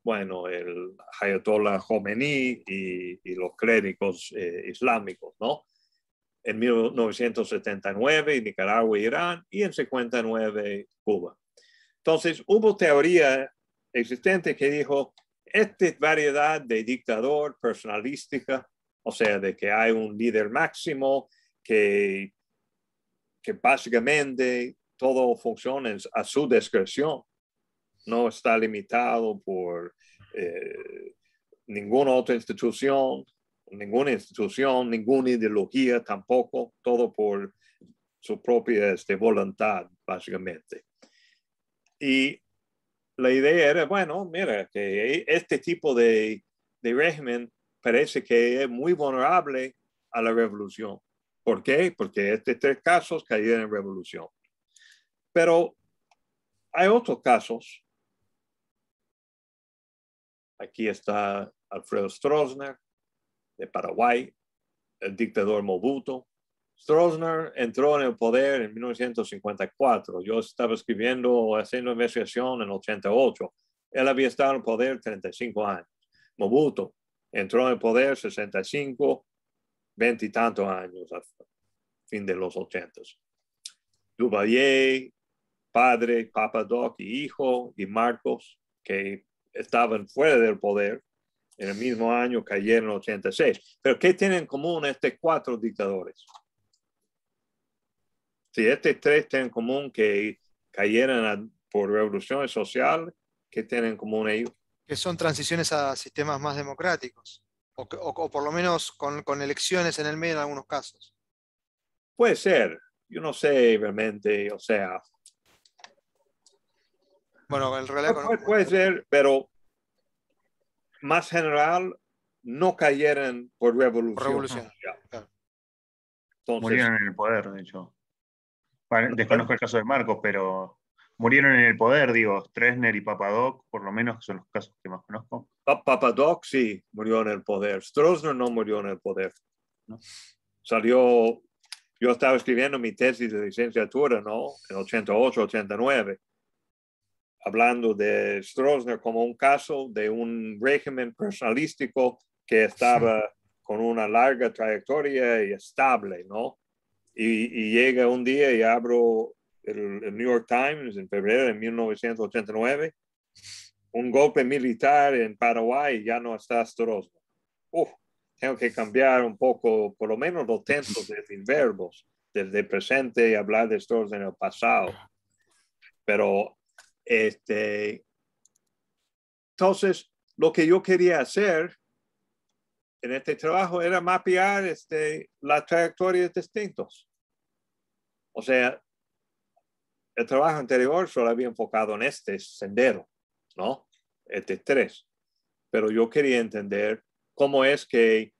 bueno, el Ayatollah Khomeini y, los clérigos eh, islámicos, ¿no? En 1979 Nicaragua e Irán y en 59 Cuba. Entonces, hubo teoría existente que dijo, esta variedad de dictador personalística, o sea, de que hay un líder máximo que, que básicamente todo funciona a su discreción, no está limitado por eh, ninguna otra institución, ninguna institución, ninguna ideología tampoco, todo por su propia este, voluntad, básicamente. Y la idea era, bueno, mira, que este tipo de, régimen parece que es muy vulnerable a la revolución. ¿Por qué? Porque estos tres casos cayeron en revolución. Pero hay otros casos. Aquí está Alfredo Stroessner de Paraguay, el dictador Mobuto. Stroessner entró en el poder en 1954. Yo estaba escribiendo, haciendo investigación en 88. Él había estado en el poder 35 años. Mobuto entró en el poder 65, 20 y tantos años fin de los 80. Duvalier, padre, Papa Doc y hijo, y Marcos, que estaban fuera del poder, en el mismo año cayeron en 86. Pero ¿qué tienen en común estos cuatro dictadores? Si estos tres tienen en común que cayeron por revoluciones sociales, ¿qué tienen en común ellos? Que son transiciones a sistemas más democráticos, o, o, por lo menos con, con, elecciones en el medio en algunos casos. Puede ser, yo no sé realmente, o sea. Bueno, el relato. Puede, puede ser, pero más general, no cayeron por revolución. revolución. Murieron en el poder, de hecho. desconozco el caso de Marcos, pero murieron en el poder, digo, Stresner y Papadoc, por lo menos son los casos que más conozco. Papadoc sí murió en el poder. Stroessner no murió en el poder. Salió, yo estaba escribiendo mi tesis de licenciatura, ¿no? En 88, 89 hablando de Stroessner como un caso de un régimen personalístico que estaba con una larga trayectoria y estable, ¿no? Y, llega un día y abro el, New York Times en febrero de 1989, un golpe militar en Paraguay y ya no está Stroessner. Uf, tengo que cambiar un poco, por lo menos los tensos de los verbos, desde presente y hablar de Stroessner en el pasado. Pero este, entonces, lo que yo quería hacer en este trabajo era mapear este, las trayectorias distintos. O sea, el trabajo anterior solo había enfocado en este sendero, ¿no? Este tres. Pero yo quería entender cómo es que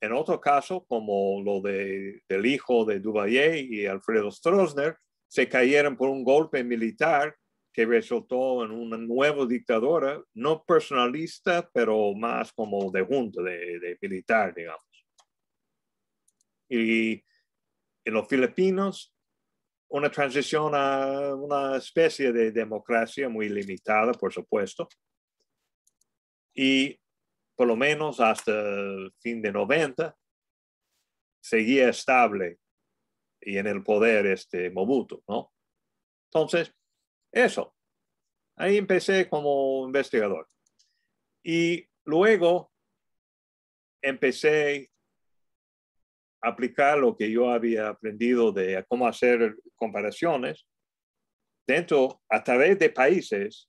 en otro caso, como lo de, del hijo de Duvalier y Alfredo Stroessner, se cayeron por un golpe militar que resultó en una nueva dictadura, no personalista, pero más como de junta, de, militar, digamos. Y en los Filipinos, una transición a una especie de democracia muy limitada, por supuesto. Y por lo menos hasta el fin de 90, seguía estable y en el poder este Mobutu, ¿no? Entonces, eso. Ahí empecé como investigador. Y luego empecé a aplicar lo que yo había aprendido de cómo hacer comparaciones dentro, a través de países,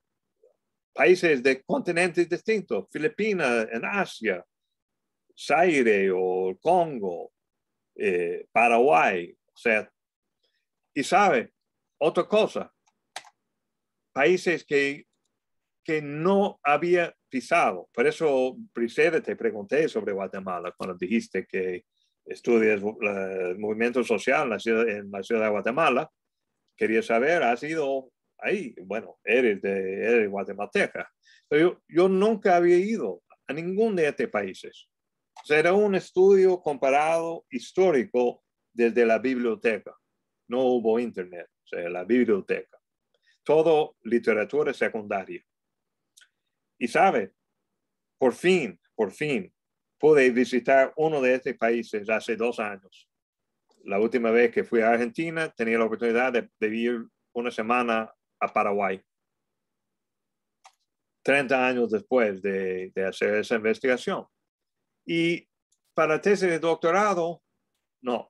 países de continentes distintos, Filipinas en Asia, Zaire o Congo, eh, Paraguay, o sea, y sabe, otra cosa, países que, que no había pisado. Por eso, Priscila, te pregunté sobre Guatemala cuando dijiste que estudias el movimiento social en la, ciudad, en la ciudad de Guatemala. Quería saber, ¿has ido ahí, bueno, eres de, eres guatemalteca. Yo, yo nunca había ido a ningún de estos países. Será un estudio comparado histórico desde la biblioteca. No hubo internet, o sea, la biblioteca. Todo literatura secundaria. Y sabe, por fin, por fin, pude visitar uno de estos países hace dos años. La última vez que fui a Argentina tenía la oportunidad de, de ir una semana a Paraguay. 30 años después de, de hacer esa investigación. Y para tesis de doctorado, no.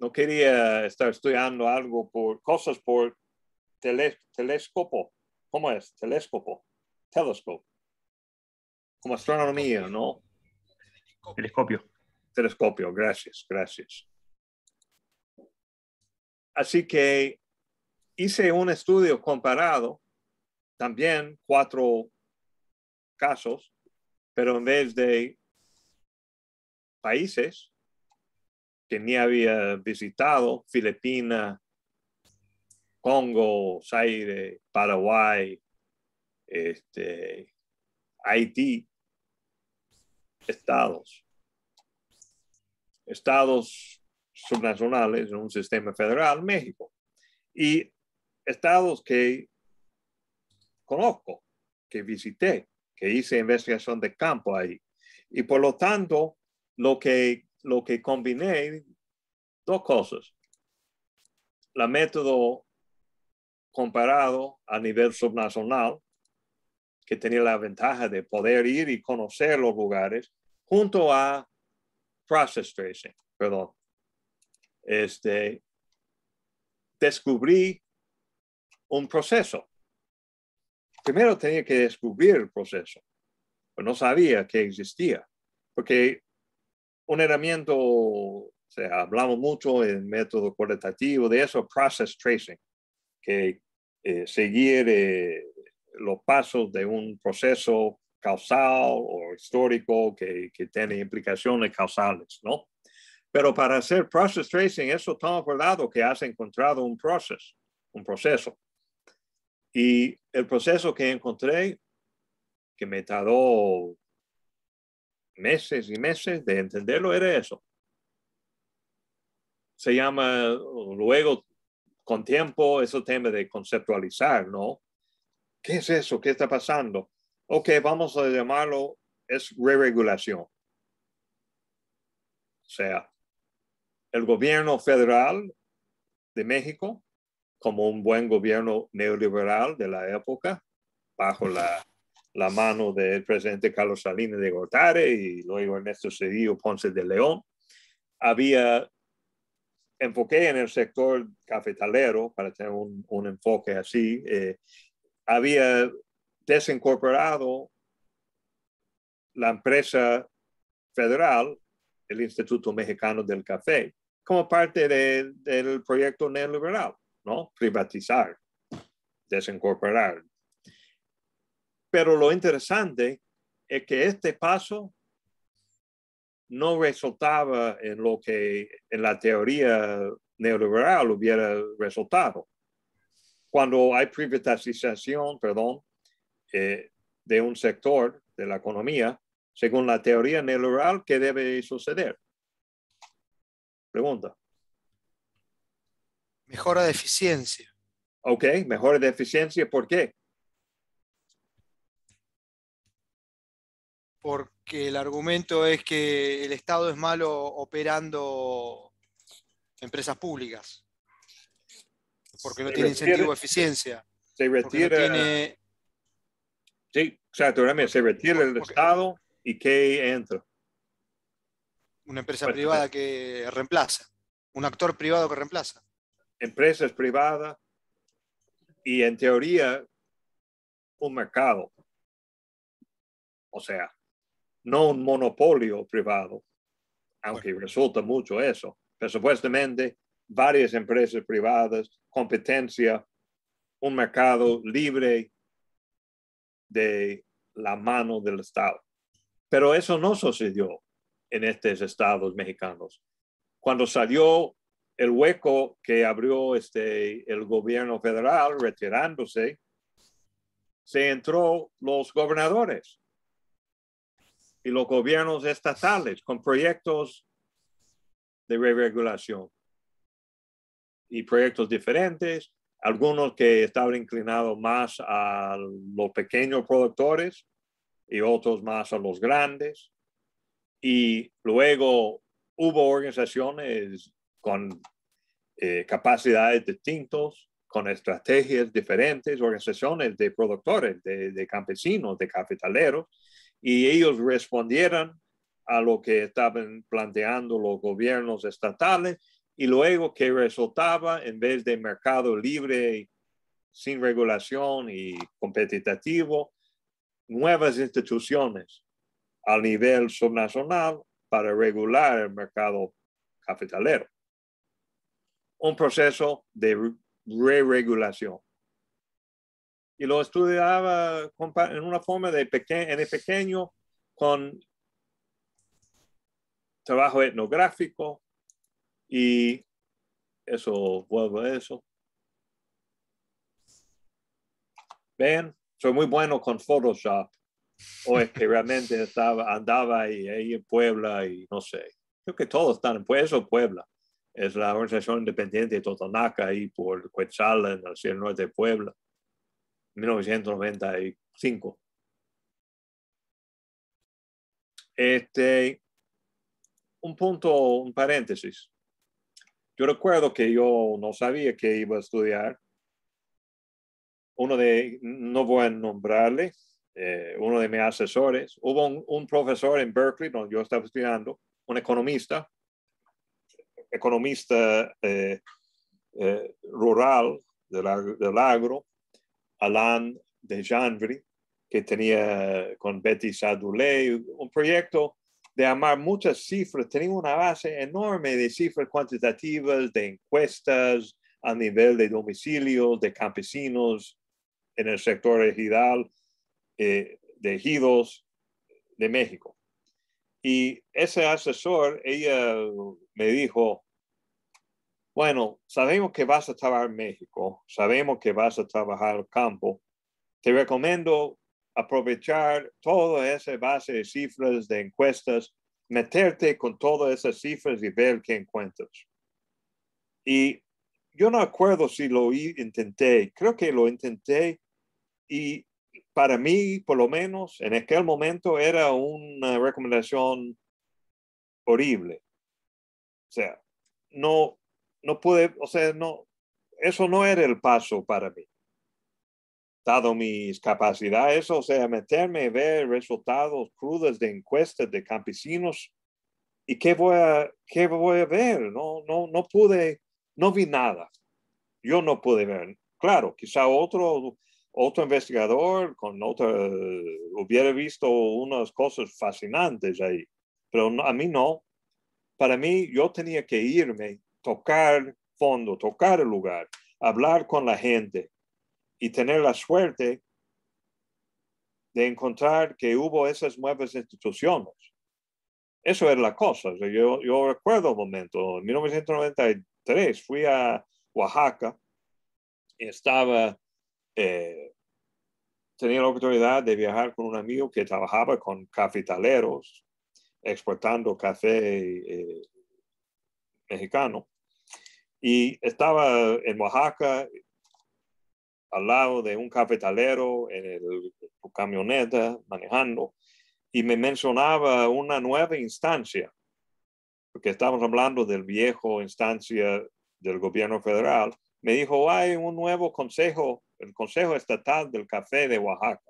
No quería estar estudiando algo por cosas por telescopo. ¿Cómo es? Telescopo. Telescopo. Como astronomía, ¿no? Telescopio. Telescopio, gracias, gracias. Así que hice un estudio comparado, también cuatro casos, pero en vez de países que ni había visitado, Filipinas, Congo, Zaire, Paraguay, este, Haití, estados. Estados subnacionales en un sistema federal, México. Y estados que conozco, que visité, que hice investigación de campo ahí. Y por lo tanto, lo que, lo que combiné, dos cosas. La método comparado a nivel subnacional, que tenía la ventaja de poder ir y conocer los lugares, junto a process tracing, perdón. Este, descubrí un proceso. Primero tenía que descubrir el proceso, pero no sabía que existía, porque un herramienta, o sea, hablamos mucho en método cualitativo de eso, process tracing, que eh, seguir eh, los pasos de un proceso causal o histórico que, que tiene implicaciones causales, ¿no? Pero para hacer process tracing, eso toma por dado que has encontrado un proceso, un proceso. Y el proceso que encontré, que me tardó meses y meses de entenderlo, era eso. Se llama, luego, con tiempo, eso tema de conceptualizar, ¿no? ¿Qué es eso? ¿Qué está pasando? Ok, vamos a llamarlo, es re-regulación. O sea, el gobierno federal de México como un buen gobierno neoliberal de la época, bajo la, la mano del presidente Carlos Salinas de Gortari y luego Ernesto Cedillo Ponce de León, había enfoque en el sector cafetalero para tener un, un enfoque así, eh, había desincorporado la empresa federal, el Instituto Mexicano del Café, como parte de, del proyecto neoliberal. ¿no? Privatizar, desincorporar. Pero lo interesante es que este paso no resultaba en lo que en la teoría neoliberal hubiera resultado. Cuando hay privatización, perdón, eh, de un sector de la economía, según la teoría neoliberal, ¿qué debe suceder? Pregunta. Mejora de eficiencia. Ok, mejora de eficiencia, ¿por qué? Porque el argumento es que el Estado es malo operando empresas públicas. Porque no tiene incentivo de eficiencia. Se retira. Sí, exacto, se retira el Estado y ¿qué entra? Una empresa privada que reemplaza. Un actor privado que reemplaza empresas privadas y en teoría un mercado. O sea, no un monopolio privado, aunque resulta mucho eso, pero supuestamente varias empresas privadas, competencia, un mercado libre de la mano del Estado. Pero eso no sucedió en estos estados mexicanos. Cuando salió el hueco que abrió este, el gobierno federal retirándose, se entró los gobernadores y los gobiernos estatales con proyectos de regulación y proyectos diferentes, algunos que estaban inclinados más a los pequeños productores y otros más a los grandes. Y luego hubo organizaciones con eh, capacidades distintas, con estrategias diferentes, organizaciones de productores, de, de campesinos, de capitaleros, y ellos respondieron a lo que estaban planteando los gobiernos estatales y luego que resultaba en vez de mercado libre sin regulación y competitivo, nuevas instituciones al nivel subnacional para regular el mercado capitalero. Un proceso de re-regulación. Y lo estudiaba en una forma de pequeño, en el pequeño con trabajo etnográfico y eso, vuelvo a eso. Ven, soy muy bueno con Photoshop. O es que realmente estaba, andaba ahí, ahí en Puebla y no sé. Creo que todos están en Puebla, Puebla. Es la organización independiente de Totonaca ahí por Quetzal en el norte de Puebla. 1995. Este, un punto, un paréntesis. Yo recuerdo que yo no sabía que iba a estudiar. Uno de, no voy a nombrarle, eh, uno de mis asesores, hubo un, profesor en Berkeley donde yo estaba estudiando, un economista, economista eh, eh, rural del, del, agro, Alain de Janvry, que tenía con Betty Saduley un proyecto de amar muchas cifras, tenía una base enorme de cifras cuantitativas, de encuestas a nivel de domicilios, de campesinos en el sector regional eh, de ejidos de México. Y ese asesor, ella me dijo, bueno, sabemos que vas a trabajar en México, sabemos que vas a trabajar el campo, te recomiendo aprovechar toda esa base de cifras de encuestas, meterte con todas esas cifras y ver qué encuentras. Y yo no acuerdo si lo intenté, creo que lo intenté y para mí, por lo menos, en aquel momento era una recomendación horrible. O sea, no, no pude, o sea, no, eso no era el paso para mí dado mis capacidades, o sea, meterme a ver resultados crudos de encuestas de campesinos y qué voy a, qué voy a ver, no, no, no pude, no vi nada. Yo no pude ver. Claro, quizá otro, otro investigador con otra, hubiera visto unas cosas fascinantes ahí, pero a mí no. Para mí, yo tenía que irme, tocar fondo, tocar el lugar, hablar con la gente, y tener la suerte de encontrar que hubo esas nuevas instituciones. Eso era la cosa. yo, yo recuerdo un momento, en 1993 fui a Oaxaca y estaba, eh, tenía la oportunidad de viajar con un amigo que trabajaba con cafetaleros, exportando café eh, mexicano. Y estaba en Oaxaca al lado de un cafetalero en el, camioneta manejando y me mencionaba una nueva instancia, porque estamos hablando del viejo instancia del gobierno federal. Me dijo, hay un nuevo consejo, el Consejo Estatal del Café de Oaxaca.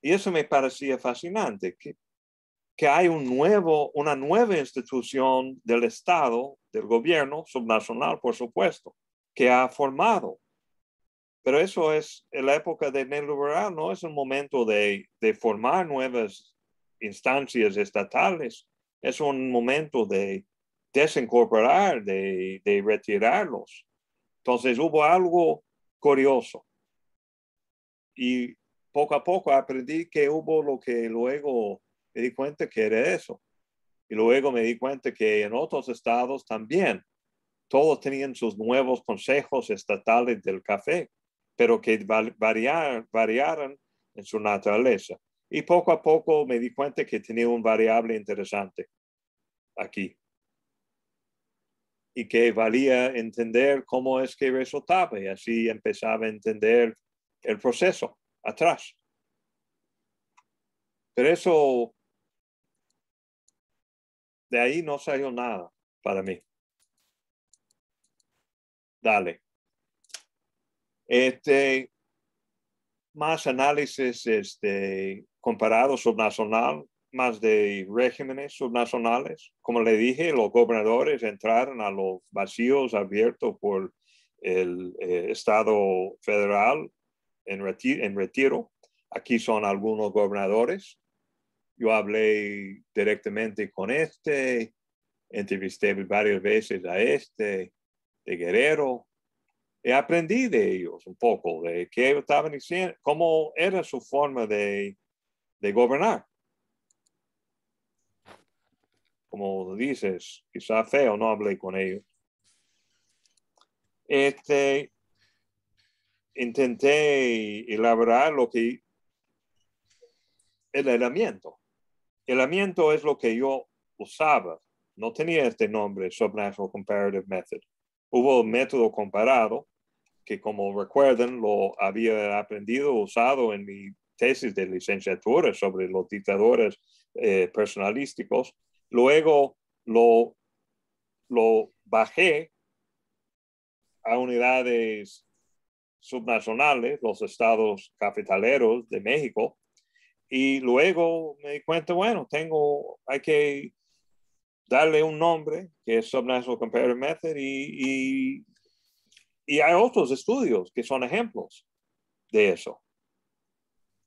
Y eso me parecía fascinante, que, que hay un nuevo, una nueva institución del Estado, del gobierno subnacional, por supuesto, que ha formado pero eso es en la época de neoliberal, no es el momento de, de formar nuevas instancias estatales, es un momento de desincorporar, de, de retirarlos. Entonces hubo algo curioso. Y poco a poco aprendí que hubo lo que luego me di cuenta que era eso. Y luego me di cuenta que en otros estados también todos tenían sus nuevos consejos estatales del café, pero que variar, variaran en su naturaleza. Y poco a poco me di cuenta que tenía un variable interesante aquí y que valía entender cómo es que resultaba y así empezaba a entender el proceso atrás. Pero eso, de ahí no salió nada para mí. Dale. Este, más análisis este, comparado subnacional, más de regímenes subnacionales. Como le dije, los gobernadores entraron a los vacíos abiertos por el eh, Estado federal en en retiro. Aquí son algunos gobernadores. Yo hablé directamente con este, entrevisté varias veces a este, de Guerrero, y aprendí de ellos un poco, de qué estaban diciendo, cómo era su forma de, de gobernar. Como dices, quizá feo, no hablé con ellos. Este, intenté elaborar lo que el helamiento. El helamiento es lo que yo usaba. No tenía este nombre, Subnational Comparative Method hubo un método comparado que como recuerdan lo había aprendido, usado en mi tesis de licenciatura sobre los dictadores eh, personalísticos. Luego lo, lo bajé a unidades subnacionales, los estados cafetaleros de México, y luego me di cuenta, bueno, tengo, hay que darle un nombre que es Subnational Comparative Method y, y, hay otros estudios que son ejemplos de eso.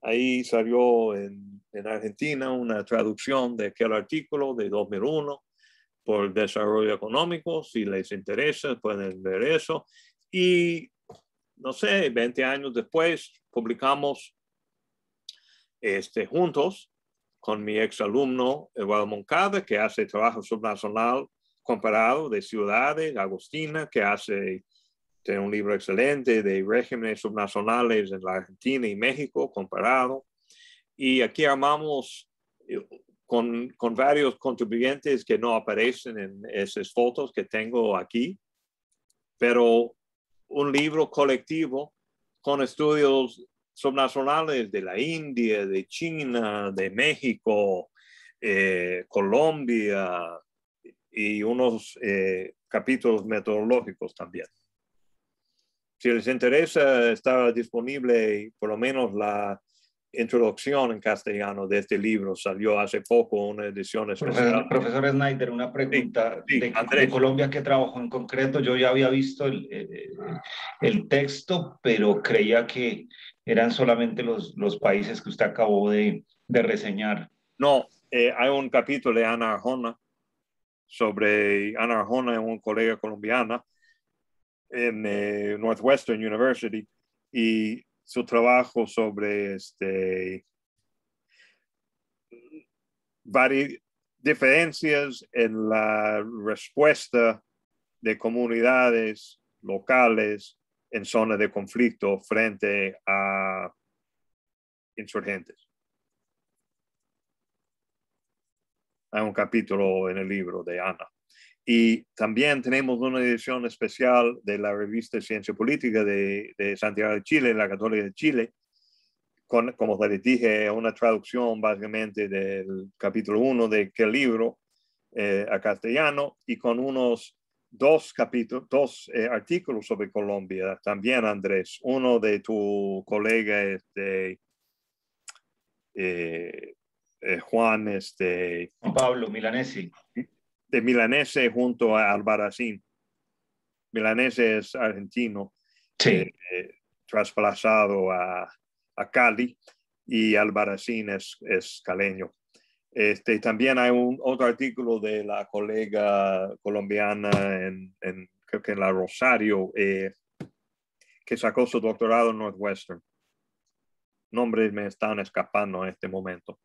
Ahí salió en, en, Argentina una traducción de aquel artículo de 2001 por Desarrollo Económico. Si les interesa, pueden ver eso. Y, no sé, 20 años después, publicamos este, juntos con mi exalumno Eduardo Moncada, que hace trabajo subnacional comparado de ciudades, Agustina, que hace tiene un libro excelente de regímenes subnacionales en la Argentina y México comparado. Y aquí armamos eh, con, con varios contribuyentes que no aparecen en esas fotos que tengo aquí, pero un libro colectivo con estudios subnacionales de la India, de China, de México, eh, Colombia y unos eh, capítulos metodológicos también. Si les interesa, está disponible por lo menos la introducción en castellano de este libro. Salió hace poco una edición especial. Profesor, Snyder, una pregunta de, Colombia que trabajó en concreto. Yo ya había visto el, el texto, pero creía que eran solamente los, los países que usted acabó de, de reseñar. No, eh, hay un capítulo de Ana Arjona sobre Ana Arjona, un colega colombiana en eh, Northwestern University y su trabajo sobre este, varias diferencias en la respuesta de comunidades locales en zona de conflicto frente a insurgentes. Hay un capítulo en el libro de Ana. Y también tenemos una edición especial de la revista Ciencia Política de, Santiago de Chile, la Católica de Chile, con, como les dije, una traducción básicamente del capítulo 1 de aquel libro eh, a castellano y con unos dos capítulos, dos eh, artículos sobre Colombia también, Andrés. Uno de tu colega, este, eh, eh, Juan, este, Juan Pablo Milanesi. De Milanese junto a Albaracín. Milanese es argentino, sí. trasplazado a, a, Cali y Albaracín es, es caleño. Este, también hay un otro artículo de la colega colombiana en, creo que en la Rosario, eh, que sacó su doctorado en Northwestern. Nombres me están escapando en este momento.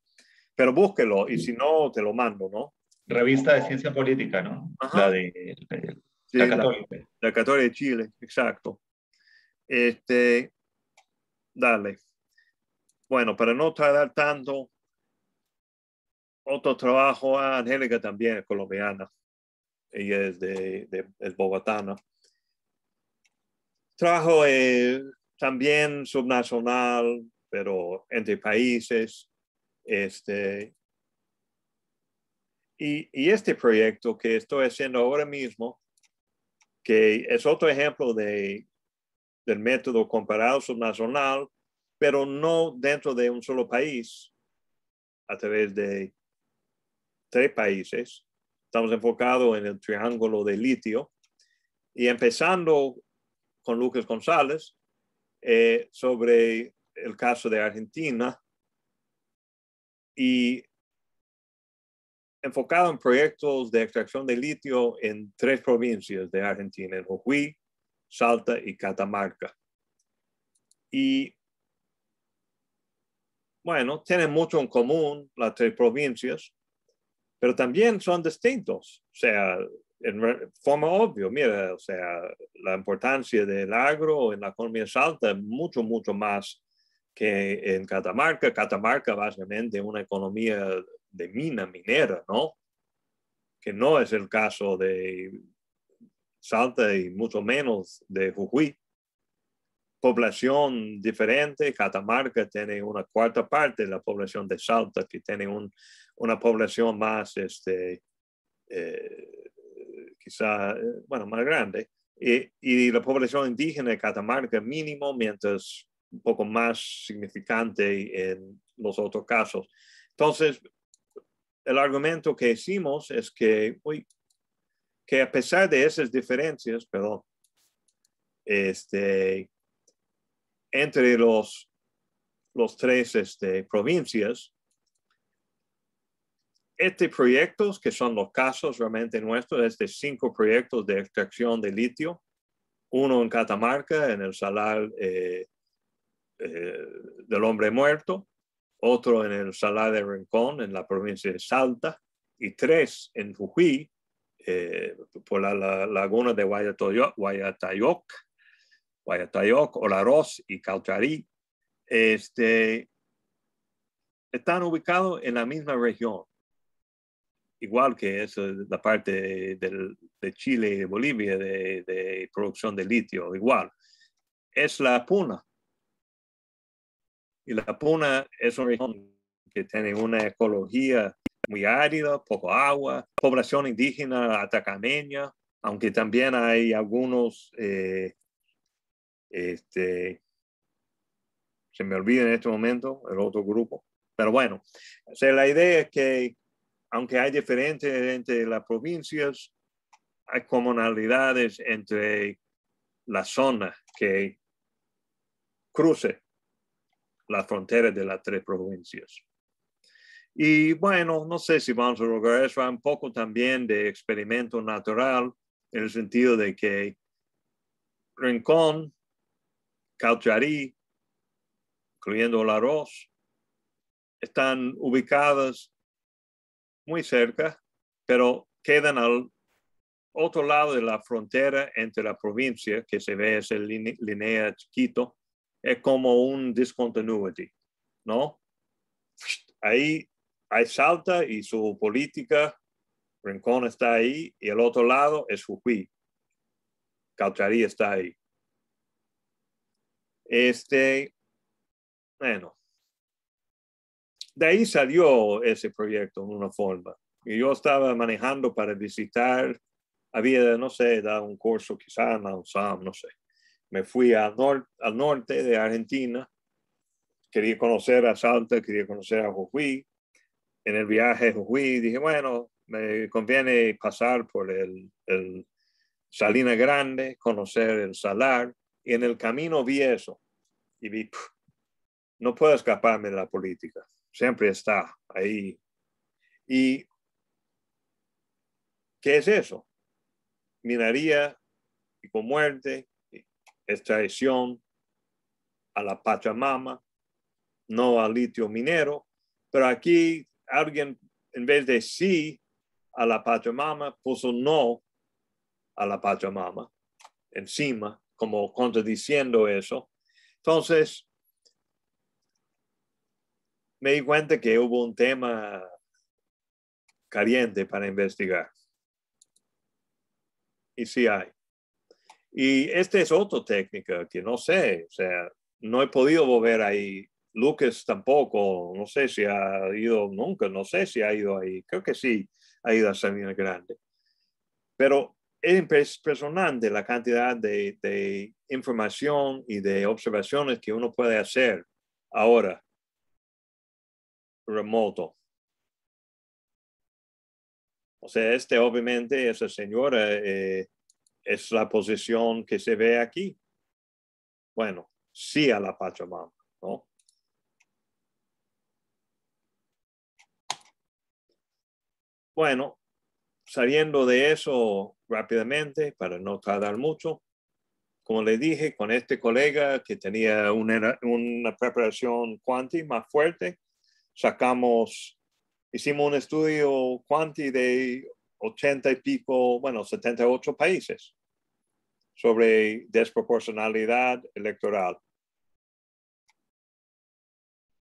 Pero búsquelo y si no, te lo mando, ¿no? Revista de Ciencia Política, ¿no? La de, la, Católica. La, Católica de Chile, exacto. Este, dale. Bueno, para no tardar tanto, otro trabajo, a Angélica también es colombiana. Ella es de, de bogotana. Trabajo eh, también subnacional, pero entre países. Este, y, y, este proyecto que estoy haciendo ahora mismo, que es otro ejemplo de, del método comparado subnacional, pero no dentro de un solo país, a través de tres países. Estamos enfocados en el triángulo de litio y empezando con Lucas González eh, sobre el caso de Argentina y enfocado en proyectos de extracción de litio en tres provincias de Argentina, en Jujuy, Salta y Catamarca. Y bueno, tienen mucho en común las tres provincias, pero también son distintos. O sea, en forma obvia, mira, o sea, la importancia del agro en la economía salta mucho, mucho más que en Catamarca. Catamarca básicamente una economía de mina, minera, ¿no? Que no es el caso de Salta y mucho menos de Jujuy. Población diferente, Catamarca tiene una cuarta parte de la población de Salta, que tiene un, una población más, este, eh, quizá, bueno, más grande. Y, y, la población indígena de Catamarca mínimo, mientras un poco más significante en los otros casos. Entonces, el argumento que hicimos es que, que a pesar de esas diferencias, perdón, este, entre los, los tres este, provincias, este proyectos, que son los casos realmente nuestros, es de cinco proyectos de extracción de litio, uno en Catamarca, en el salar eh, eh, del hombre muerto, otro en el salar de Rincón, en la provincia de Salta, y tres en Jujuy, eh, por la, laguna de Guayatayoc, Guayatayoc, Olaroz y Caucharí, este, están ubicados en la misma región igual que es la parte de Chile y de Bolivia de, producción de litio, igual. Es la Puna. Y la Puna es una región que tiene una ecología muy árida, poco agua, población indígena atacameña, aunque también hay algunos, eh, este, se me olvida en este momento el otro grupo, pero bueno, la idea es que aunque hay diferencias entre las provincias, hay comunalidades entre la zona que cruce la frontera de las tres provincias. Y bueno, no sé si vamos a lograr eso, un poco también de experimento natural, en el sentido de que Rincón, Caucharí, incluyendo el arroz, están ubicadas muy cerca, pero quedan al otro lado de la frontera entre la provincia, que se ve ese línea chiquito, es como un discontinuity, ¿no? Ahí hay Salta y su política, Rincón está ahí, y el otro lado es Jujuy. Caucharí está ahí. Este, bueno, de ahí salió ese proyecto en una forma. Y yo estaba manejando para visitar, había, no sé, dado un curso quizá en USAM, no sé. Me fui al, norte de Argentina, quería conocer a Salta, quería conocer a Jujuy. En el viaje a Jujuy dije, bueno, me conviene pasar por el Salina Grande, conocer el Salar. Y en el camino vi eso y vi, no puedo escaparme de la política siempre está ahí. ¿Y qué es eso? Minería y con muerte, extracción a la Pachamama, no al litio minero, pero aquí alguien en vez de sí a la Pachamama puso no a la Pachamama encima, como contradiciendo eso. Entonces, me di cuenta que hubo un tema caliente para investigar. Y sí hay. Y esta es otra técnica que no sé, o sea, no he podido volver ahí. Lucas tampoco, no sé si ha ido nunca, no sé si ha ido ahí. Creo que sí, ha ido a Sabina Grande. Pero es impresionante la cantidad de, de información y de observaciones que uno puede hacer ahora remoto. O sea, este obviamente, esa señora eh, es la posición que se ve aquí. Bueno, sí a la Pachamama, ¿no? Bueno, saliendo de eso rápidamente, para no tardar mucho, como le dije, con este colega que tenía una, una preparación cuanti más fuerte, sacamos, hicimos un estudio cuanti de 80 y pico, bueno, 78 países sobre desproporcionalidad electoral.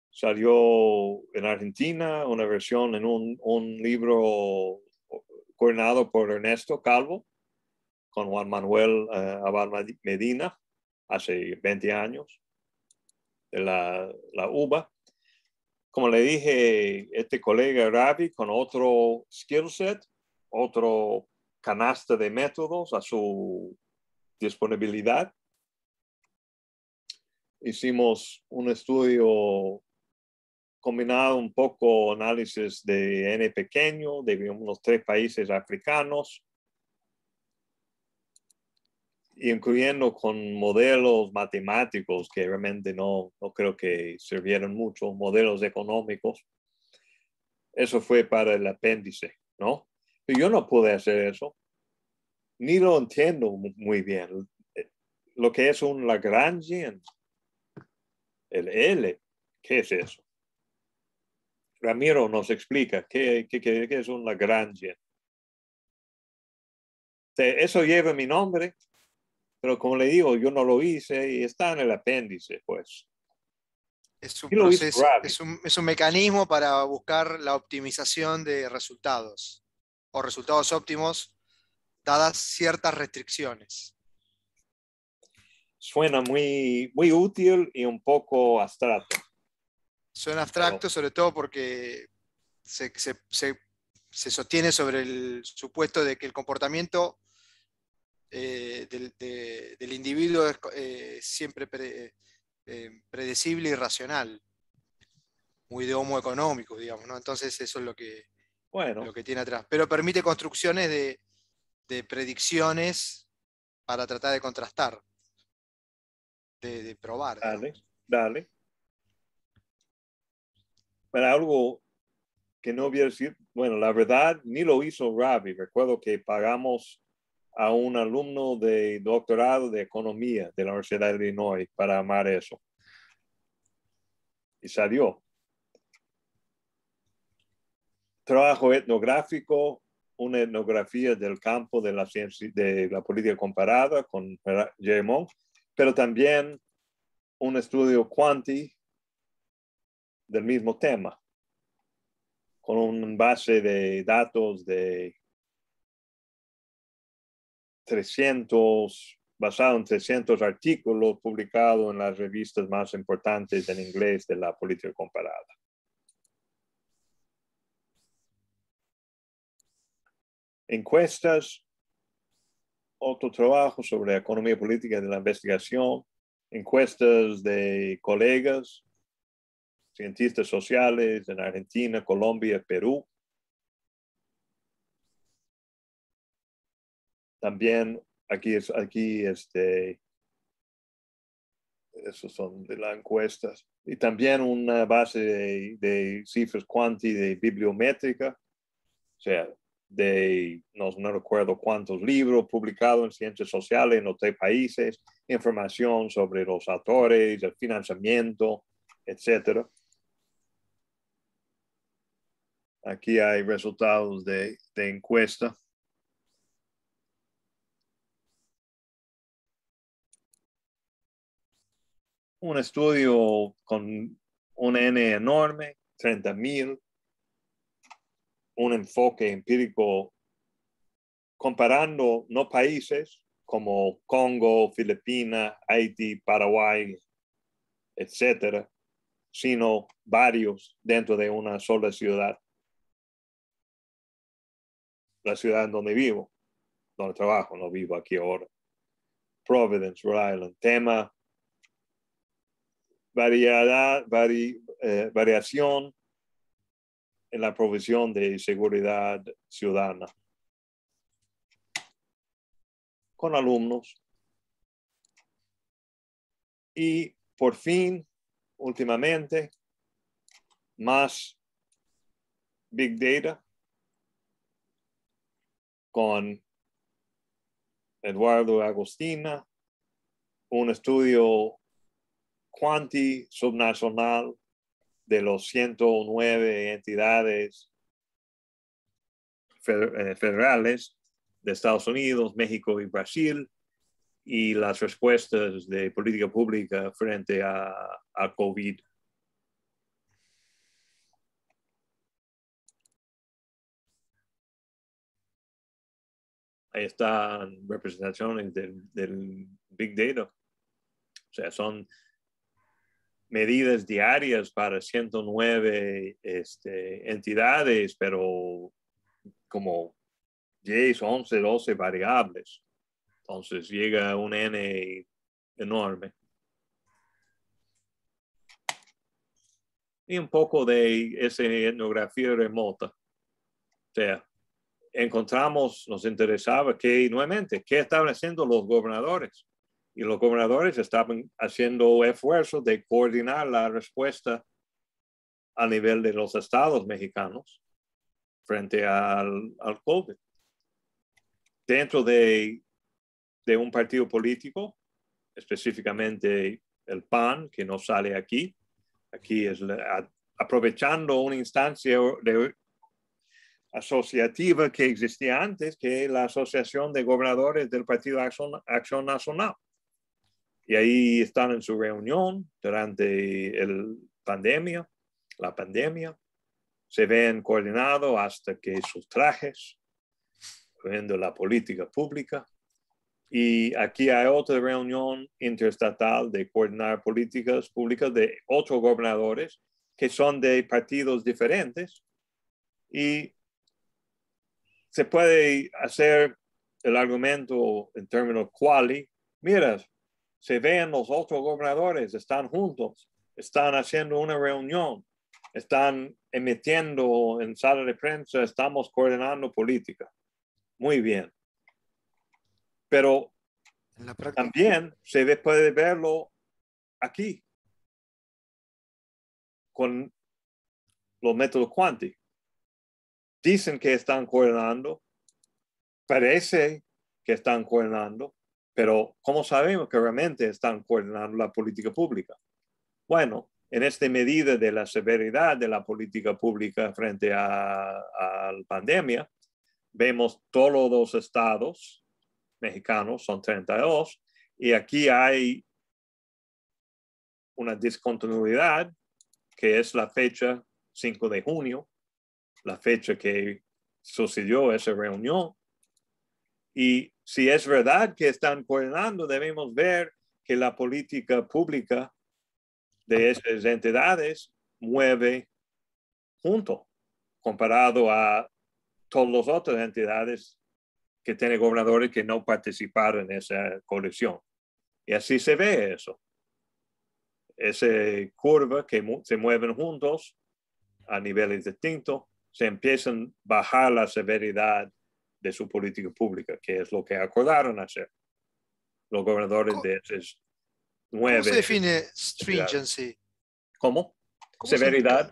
Salió en Argentina una versión en un, libro coordinado por Ernesto Calvo con Juan Manuel uh, Abad Medina hace 20 años de la, la UBA como le dije, este colega Ravi con otro skill set, otro canasta de métodos a su disponibilidad. Hicimos un estudio combinado un poco análisis de N pequeño de unos tres países africanos, incluyendo con modelos matemáticos que realmente no, no creo que sirvieron mucho, modelos económicos. Eso fue para el apéndice, ¿no? yo no pude hacer eso, ni lo entiendo muy bien. Lo que es un Lagrangian, el L, ¿qué es eso? Ramiro nos explica qué, qué, qué es un Lagrangian. Eso lleva mi nombre, pero como le digo, yo no lo hice y está en el apéndice, pues. Es un, proceso, es un, es un mecanismo para buscar la optimización de resultados o resultados óptimos dadas ciertas restricciones. Suena muy, muy útil y un poco abstracto. Suena abstracto, sobre todo porque se, se, se, se, sostiene sobre el supuesto de que el comportamiento eh, del, individuo es eh, siempre eh, predecible y racional, muy de homo económico, digamos, ¿no? Entonces eso es lo que, bueno. lo que tiene atrás. Pero permite construcciones de, predicciones para tratar de contrastar, de, probar. Dale, dale. Para algo que no voy a decir, bueno, la verdad, ni lo hizo Ravi. Recuerdo que pagamos a un alumno de doctorado de economía de la Universidad de Illinois para amar eso. Y salió. Trabajo etnográfico, una etnografía del campo de la ciencia, de la política comparada con Jeremón, pero también un estudio cuanti del mismo tema, con un base de datos de 300, basado en 300 artículos publicados en las revistas más importantes en inglés de la política comparada. Encuestas, otro trabajo sobre economía política de la investigación, encuestas de colegas, cientistas sociales en Argentina, Colombia, Perú, También aquí es aquí este esos son de las encuestas y también una base de, cifras cuanti de bibliométrica, o sea, de no, no, recuerdo cuántos libros publicados en ciencias sociales en otros países, información sobre los autores, el financiamiento, etcétera. Aquí hay resultados de, de encuesta. Un estudio con un N enorme, 30 mil, un enfoque empírico comparando no países como Congo, Filipinas, Haití, Paraguay, etcétera, sino varios dentro de una sola ciudad. La ciudad en donde vivo, donde trabajo, no vivo aquí ahora. Providence, Rhode Island. Tema variedad, eh, variación en la provisión de seguridad ciudadana con alumnos. Y por fin, últimamente, más Big Data con Eduardo Agostina, un estudio cuanti subnacional de los 109 entidades eh, federales de Estados Unidos, México y Brasil y las respuestas de política pública frente a, a COVID. Ahí están representaciones del, del Big Data. O sea, son medidas diarias para 109 este, entidades, pero como 10, 11, 12 variables. Entonces llega un N enorme. Y un poco de esa etnografía remota. O sea, encontramos, nos interesaba que nuevamente, ¿qué estaban haciendo los gobernadores? Y los gobernadores estaban haciendo esfuerzos de coordinar la respuesta a nivel de los estados mexicanos frente al, COVID. Dentro de, de un partido político, específicamente el PAN, que no sale aquí, aquí es aprovechando una instancia asociativa que existía antes, que es la Asociación de Gobernadores del Partido Acción Nacional. Y ahí están en su reunión durante el pandemia, la pandemia. Se ven coordinados hasta que sus trajes, viendo la política pública. Y aquí hay otra reunión interestatal de coordinar políticas públicas de otros gobernadores que son de partidos diferentes. Y se puede hacer el argumento en términos quali. Mira, se ven los otros gobernadores, están juntos, están haciendo una reunión, están emitiendo en sala de prensa, estamos coordinando política. Muy bien. Pero también se puede verlo aquí con los métodos cuánticos. Dicen que están coordinando, parece que están coordinando, pero ¿cómo sabemos que realmente están coordinando la política pública? Bueno, en esta medida de la severidad de la política pública frente a, la pandemia, vemos todos los estados mexicanos, son 32, y aquí hay una discontinuidad que es la fecha 5 de junio, la fecha que sucedió esa reunión. Y si es verdad que están coordinando, debemos ver que la política pública de esas entidades mueve junto comparado a todas las otras entidades que tienen gobernadores que no participaron en esa coalición. Y así se ve eso. Esa curva que se mueven juntos a niveles distintos, se empiezan a bajar la severidad de su política pública, que es lo que acordaron hacer los gobernadores de esos nueve. ¿Cómo se define stringency? ¿Cómo? severidad.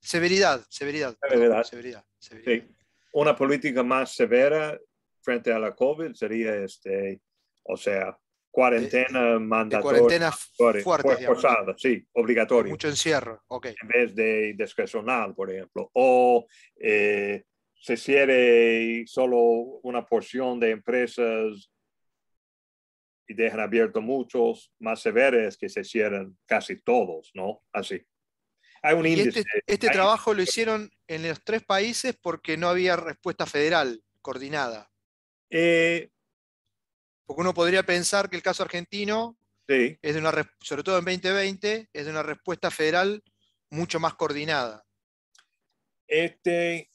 severidad. Severidad, severidad. Sí. Una política más severa frente a la COVID sería, este, o sea, cuarentena mandatoria. Cuarentena fuerte. Forzada, sí, obligatoria. Mucho encierro, ok. En vez de discrecional, por ejemplo. O eh, se cierre solo una porción de empresas y dejan abiertos muchos, más severos que se cierran casi todos, ¿no? Así. Hay un índice. Este, este trabajo lo hicieron en los tres países porque no había respuesta federal coordinada. Eh, porque uno podría pensar que el caso argentino es de una, sobre todo en 2020, es de una respuesta federal mucho más coordinada. Este...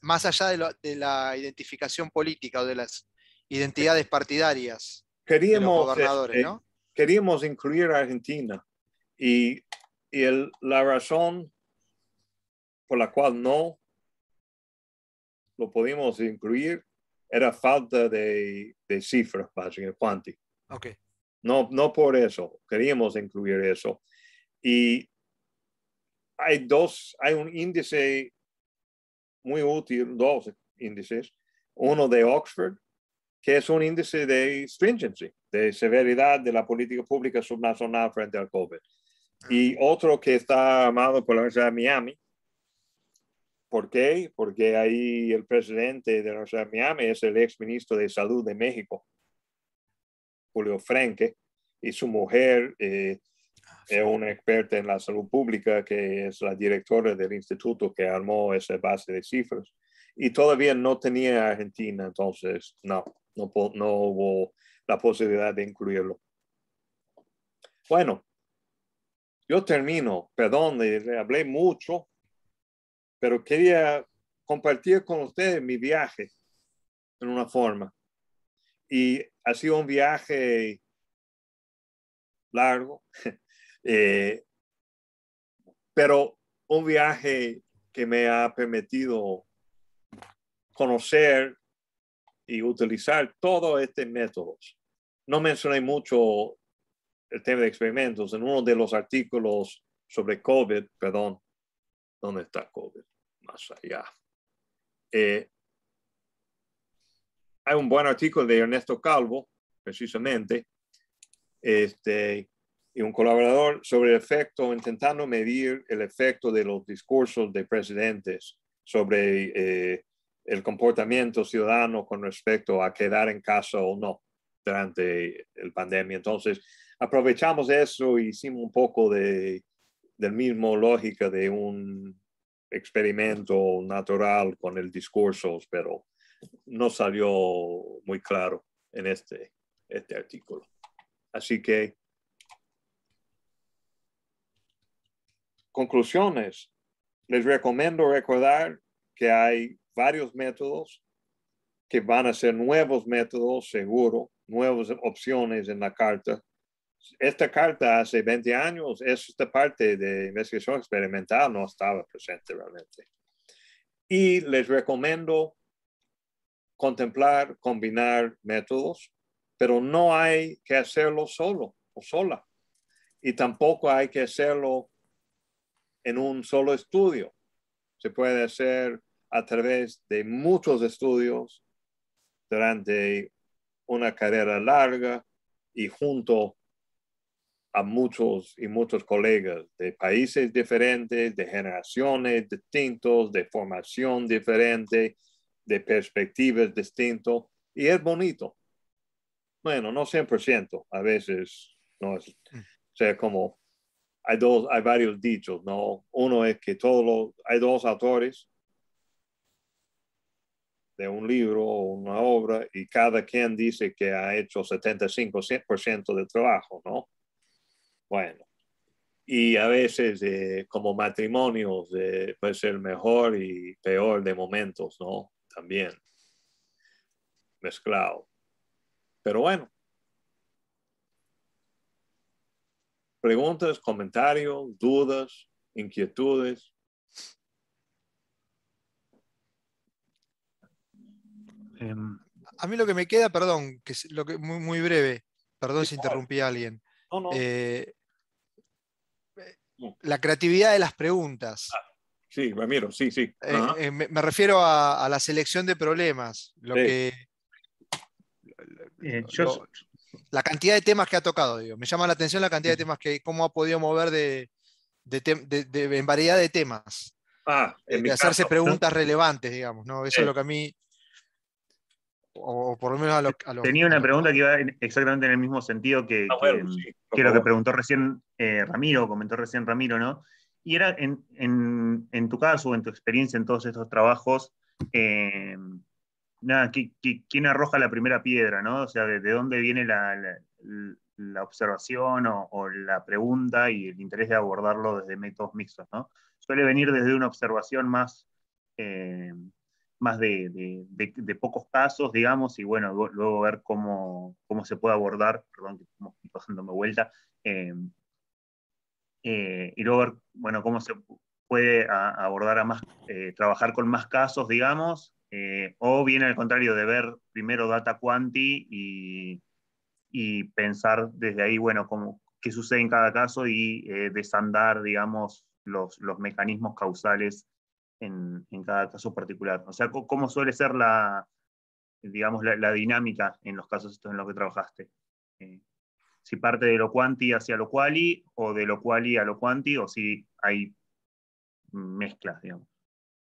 más allá de, la identificación política o de las identidades partidarias queríamos, gobernadores, este, Queríamos incluir a Argentina y, la razón por la cual no lo pudimos incluir era falta de, cifras, básicamente, Okay. No, no por eso, queríamos incluir eso. Y hay dos, hay un índice muy útil, dos índices, uno de Oxford, que es un índice de stringency, de severidad de la política pública subnacional frente al COVID. Y otro que está armado por la Universidad de Miami. ¿Por qué? Porque ahí el presidente de la Universidad de Miami es el ex ministro de Salud de México, Julio Frenque, y su mujer eh, es una experta en la salud pública, que es la directora del instituto que armó esa base de cifras. Y todavía no tenía Argentina, entonces no, no, no hubo la posibilidad de incluirlo. Bueno, yo termino, perdón, le hablé mucho, pero quería compartir con ustedes mi viaje en una forma. Y ha sido un viaje largo, eh, pero un viaje que me ha permitido conocer y utilizar todos estos métodos. No mencioné mucho el tema de experimentos. En uno de los artículos sobre COVID, perdón, ¿dónde está COVID? Más allá. Eh, hay un buen artículo de Ernesto Calvo, precisamente, este, y un colaborador sobre el efecto, intentando medir el efecto de los discursos de presidentes sobre eh, el comportamiento ciudadano con respecto a quedar en casa o no durante el pandemia. Entonces, aprovechamos eso y hicimos un poco de, del mismo lógica de un experimento natural con el discurso, pero no salió muy claro en este, este artículo. Así que, conclusiones. Les recomiendo recordar que hay varios métodos que van a ser nuevos métodos, seguro, nuevas opciones en la carta. Esta carta hace 20 años, esta parte de investigación experimental no estaba presente realmente. Y les recomiendo contemplar, combinar métodos, pero no hay que hacerlo solo o sola. Y tampoco hay que hacerlo en un solo estudio. Se puede hacer a través de muchos estudios durante una carrera larga y junto a muchos y muchos colegas de países diferentes, de generaciones distintos, de formación diferente, de perspectivas distintas. Y es bonito. Bueno, no 100%, a veces no es, o sea, como hay dos, hay varios dichos, ¿no? Uno es que todos los, hay dos autores de un libro o una obra y cada quien dice que ha hecho 75% del trabajo, ¿no? Bueno, y a veces eh, como matrimonios eh, puede ser mejor y peor de momentos, ¿no? También mezclado. Pero bueno. Preguntas, comentarios, dudas, inquietudes. Em, a mí lo que me queda, perdón, que es lo que muy, muy breve, perdón si interrumpí a alguien. Eh, la creatividad de las preguntas. Ah, sí, Ramiro, sí, sí. Eh, eh, me, refiero a, la selección de problemas. Lo que, la cantidad de temas que ha tocado, digo. Me llama la atención la cantidad de temas que, cómo ha podido mover de, en variedad de temas. Ah, de hacerse preguntas relevantes, digamos, ¿no? Eso es lo que a mí O, por lo menos a lo, Tenía una pregunta que iba exactamente en el mismo sentido que, ah, que, lo que preguntó recién eh, Ramiro, comentó recién Ramiro, ¿no? Y era en, en, en, tu caso, en tu experiencia en todos estos trabajos, eh, nada, ¿quién arroja la primera piedra, ¿no? O sea, ¿de, dónde viene la, observación o, la pregunta y el interés de abordarlo desde métodos mixtos, ¿no? Suele venir desde una observación más... Eh, más de, pocos casos, digamos, y bueno, luego ver cómo, se puede abordar, perdón que estamos pasándome vuelta, eh, eh, y luego ver, bueno, cómo se puede abordar a más, trabajar con más casos, digamos, o bien al contrario, de ver primero data quanti y, y pensar desde ahí, bueno, cómo, qué sucede en cada caso y desandar, digamos, los, los mecanismos causales en, cada caso particular. O sea, ¿cómo suele ser la, digamos, la, dinámica en los casos estos en los que trabajaste? Eh, si parte de lo quanti hacia lo quali, o de lo quali a lo quanti, o si hay mezclas, digamos.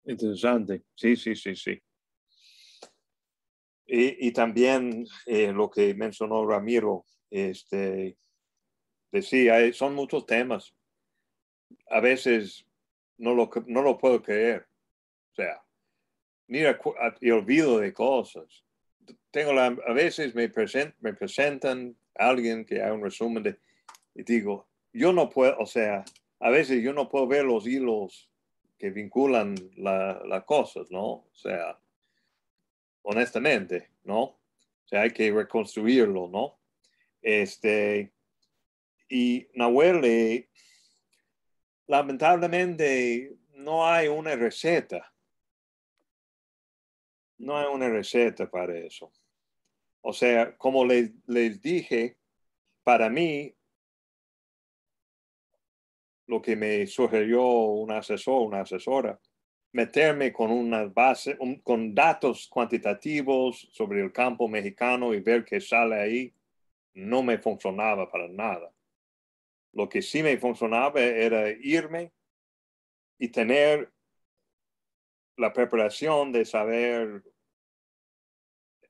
Interesante, sí, sí, sí, sí. Y, también eh, lo que mencionó Ramiro, este, decía, son muchos temas. A veces no lo, no lo puedo creer. O sea, mira, y olvido de cosas. Tengo la, a veces me, present, me presentan a alguien que hay un resumen de, y digo, yo no puedo, o sea, a veces yo no puedo ver los hilos que vinculan las la cosas, ¿no? O sea, honestamente, ¿no? O sea, hay que reconstruirlo, ¿no? Este, y Nahuel lamentablemente no hay una receta. No hay una receta para eso. O sea, como les, les dije, para mí, lo que me sugirió un asesor, una asesora, meterme con una base, con datos cuantitativos sobre el campo mexicano y ver qué sale ahí, no me funcionaba para nada. Lo que sí me funcionaba era irme y tener la preparación de saber,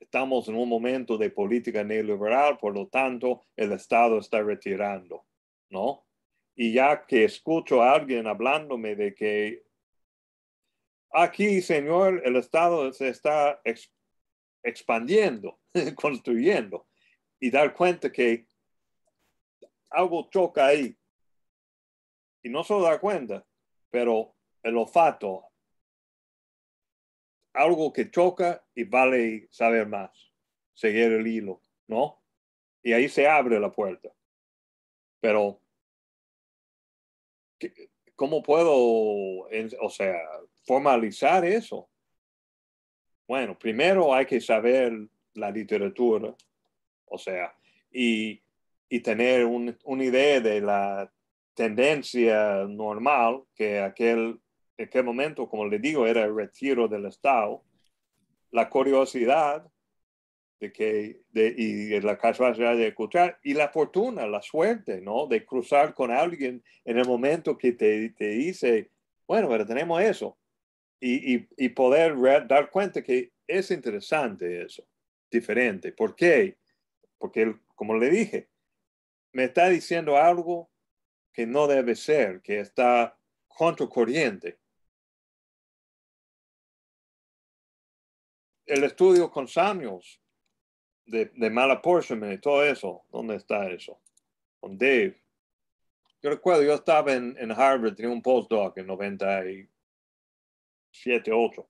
estamos en un momento de política neoliberal, por lo tanto, el Estado está retirando, ¿no? Y ya que escucho a alguien hablándome de que aquí, señor, el Estado se está expandiendo, construyendo, y dar cuenta que algo choca ahí. Y no se da cuenta, pero el olfato, algo que choca y vale saber más, seguir el hilo, ¿no? Y ahí se abre la puerta. Pero, ¿cómo puedo, o sea, formalizar eso? Bueno, primero hay que saber la literatura, o sea, y y tener una idea de la tendencia normal que aquel, aquel momento, como le digo, era el retiro del Estado, la curiosidad de que, de, y la capacidad de escuchar, y la fortuna, la suerte, ¿no? De cruzar con alguien en el momento que te, te dice, bueno, pero tenemos eso. Y, y, y poder dar cuenta que es interesante eso, diferente. ¿Por qué? Porque, como le dije, me está diciendo algo que no debe ser, que está contra corriente. El estudio con Samuels de, de malapportionment y todo eso, ¿dónde está eso? Con Dave. Yo recuerdo, yo estaba en, en Harvard, tenía un postdoc en 97, 8.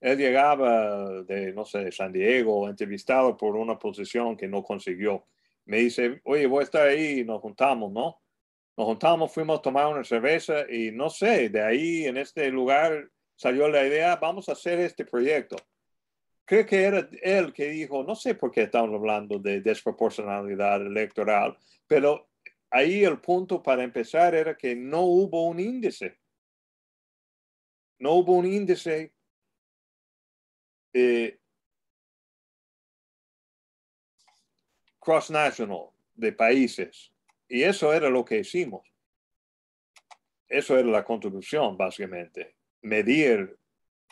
Él llegaba de, no sé, de San Diego, entrevistado por una posición que no consiguió me dice, oye, voy a estar ahí y nos juntamos, ¿no? Nos juntamos, fuimos a tomar una cerveza y no sé, de ahí en este lugar salió la idea, vamos a hacer este proyecto. Creo que era él que dijo, no sé por qué estamos hablando de desproporcionalidad electoral, pero ahí el punto para empezar era que no hubo un índice. No hubo un índice eh, cross-national de países. Y eso era lo que hicimos. Eso era la contribución, básicamente. Medir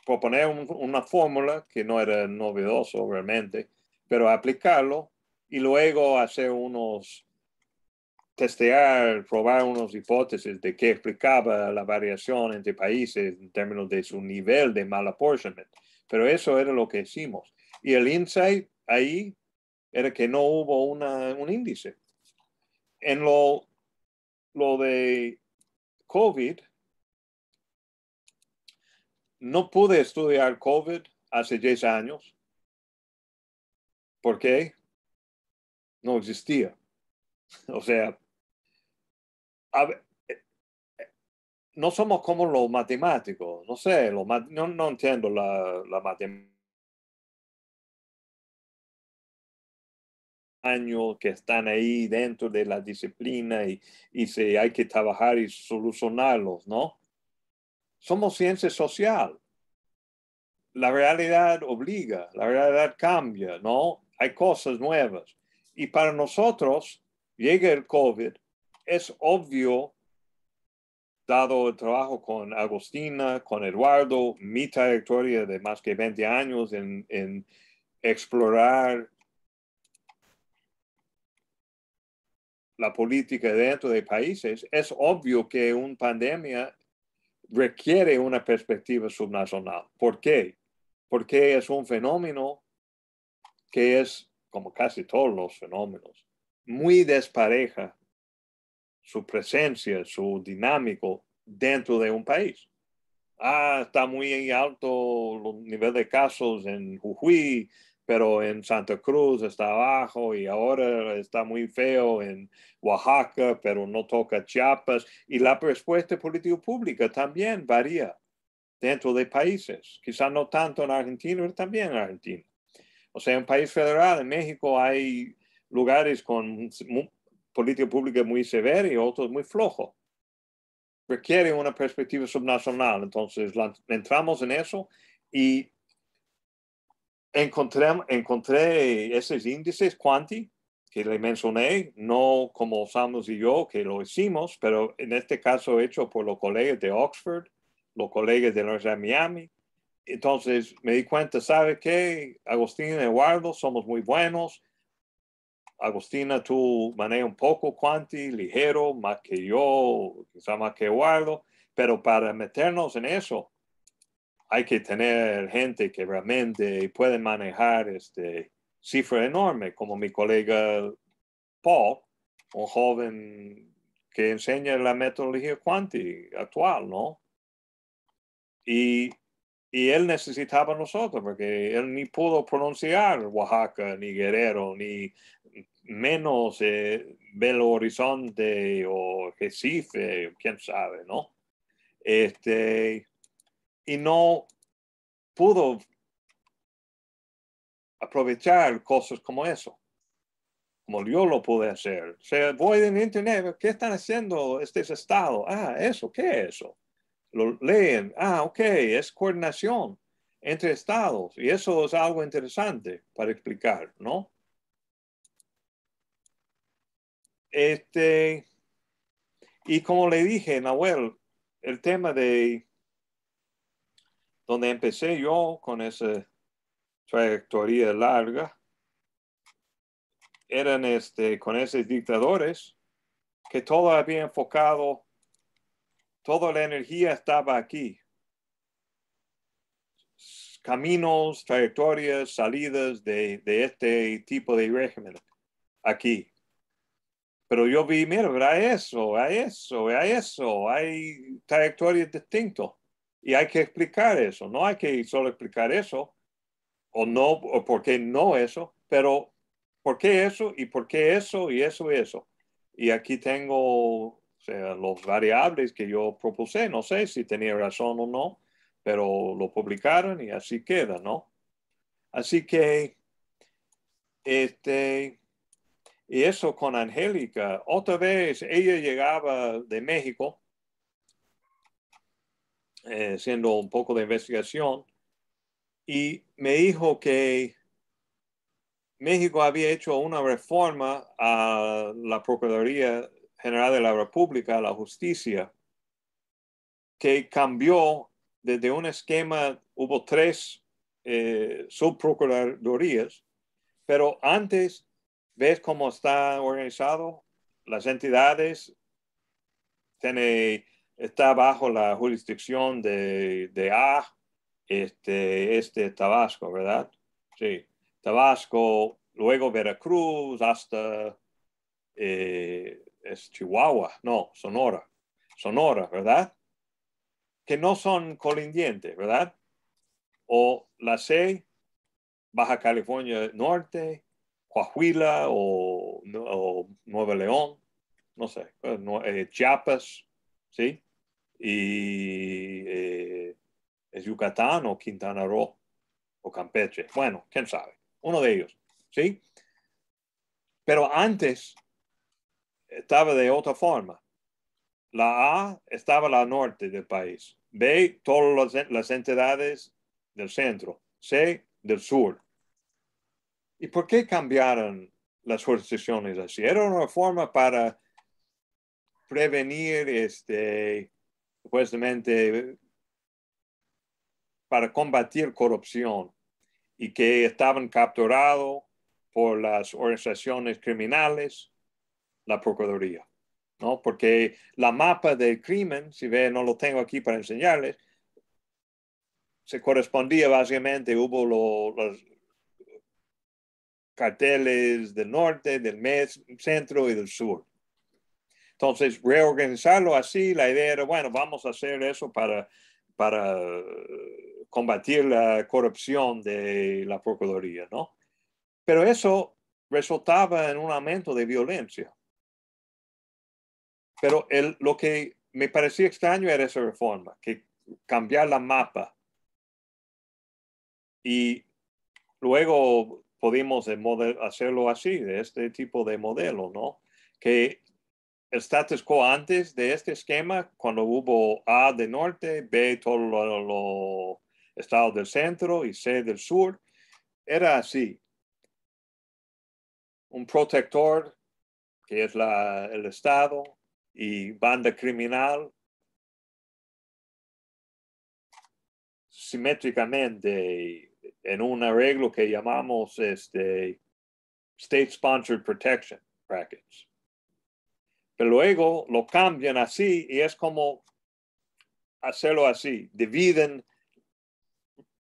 proponer una fórmula que no era novedoso realmente, pero aplicarlo y luego hacer unos testear, probar unas hipótesis de qué explicaba la variación entre países en términos de su nivel de mal apportionment. Pero eso era lo que hicimos. Y el insight ahí era que no hubo una, un índice. En lo, lo de COVID, no pude estudiar COVID hace 10 años. ¿Por qué? No existía. O sea, eh, no somos como los matemáticos. No sé, no, no entiendo la, la matemática. años que están ahí dentro de la disciplina y, y si hay que trabajar y solucionarlos, ¿no? Somos ciencia social. La realidad obliga, la realidad cambia, ¿no? Hay cosas nuevas. Y para nosotros, llega el COVID, es obvio, dado el trabajo con Agustina, con Eduardo, mi trayectoria de más que 20 años en, en explorar la política dentro de países, es obvio que una pandemia requiere una perspectiva subnacional. ¿Por qué? Porque es un fenómeno que es, como casi todos los fenómenos, muy despareja su presencia, su dinámico dentro de un país. Ah, está muy alto el nivel de casos en Jujuy, pero en Santa Cruz está abajo y ahora está muy feo en Oaxaca, pero no toca Chiapas. Y la respuesta política pública también varía dentro de países, quizás no tanto en Argentina, pero también en Argentina. O sea, en país federal, en México hay lugares con política pública muy severa y otros muy flojos. Requiere una perspectiva subnacional. Entonces, entramos en eso y encontré, encontré esos índices Quanti que le mencioné, no como Samus y yo que lo hicimos, pero en este caso hecho por los colegas de Oxford, los colegas de la Universidad de Miami. Entonces me di cuenta, ¿sabe qué? Agustín y Eduardo somos muy buenos. Agustina, tú manejas un poco Quanti, ligero, más que yo, quizá más que Eduardo, pero para meternos en eso, hay que tener gente que realmente puede manejar este cifra enorme, como mi colega Paul, un joven que enseña la metodología Quanti actual, ¿no? Y, y él necesitaba nosotros, porque él ni pudo pronunciar Oaxaca, ni Guerrero, ni menos eh, Belo Horizonte o Recife, quién sabe, ¿no? Este, y no pudo aprovechar cosas como eso, como yo lo pude hacer. O sea, voy en internet, ¿qué están haciendo este estado? Ah, eso, ¿qué es eso? Lo leen, ah, ok, es coordinación entre estados y eso es algo interesante para explicar, ¿no? Este, y como le dije, Nahuel, el tema de donde empecé yo con esa trayectoria larga, eran este, con esos dictadores que todo había enfocado, toda la energía estaba aquí. Caminos, trayectorias, salidas de, este tipo de régimen aquí. Pero yo vi, mira, hay eso, hay eso, hay eso, hay trayectorias distintas. Y hay que explicar eso, no hay que solo explicar eso, o no, o por qué no eso, pero por qué eso y por qué eso y eso y eso. Y aquí tengo sea, los variables que yo propuse, no sé si tenía razón o no, pero lo publicaron y así queda, ¿no? Así que, este, y eso con Angélica, otra vez ella llegaba de México eh, haciendo un poco de investigación y me dijo que México había hecho una reforma a la Procuraduría General de la República, la justicia, que cambió desde un esquema, hubo tres eh, subprocuradurías, pero antes, ¿ves cómo está organizado? Las entidades tiene, está bajo la jurisdicción de, de A, este, este Tabasco, ¿verdad? Sí, Tabasco, luego Veracruz, hasta eh, es Chihuahua, no, Sonora, Sonora, ¿verdad? Que no son colindientes, ¿verdad? O la C, Baja California Norte, Coahuila o, Nueva León, no sé, eh, Chiapas, ¿sí? Y eh, es Yucatán o Quintana Roo o Campeche. Bueno, quién sabe, uno de ellos, ¿sí? Pero antes estaba de otra forma. La A estaba al norte del país. B, todas las entidades del centro. C, del sur. ¿Y por qué cambiaron las jurisdicciones así? Era una forma para prevenir, este, supuestamente, para combatir corrupción y que estaban capturados por las organizaciones criminales, la Procuraduría. ¿no? Porque la mapa del crimen, si ve, no lo tengo aquí para enseñarles, se correspondía básicamente, hubo los carteles del norte, del mes, centro y del sur. Entonces, reorganizarlo así, la idea era, bueno, vamos a hacer eso para, para combatir la corrupción de la Procuraduría, ¿no? Pero eso resultaba en un aumento de violencia. Pero el, lo que me parecía extraño era esa reforma, que cambiar la mapa. Y luego pudimos hacerlo así, de este tipo de modelo, ¿no? Que el status quo antes de este esquema, cuando hubo A de norte, B todos los estados del centro y C del sur, era así. Un protector, que es la, el estado, y banda criminal simétricamente en un arreglo que llamamos este, State Sponsored Protection Brackets. Pero luego lo cambian así y es como hacerlo así. Dividen,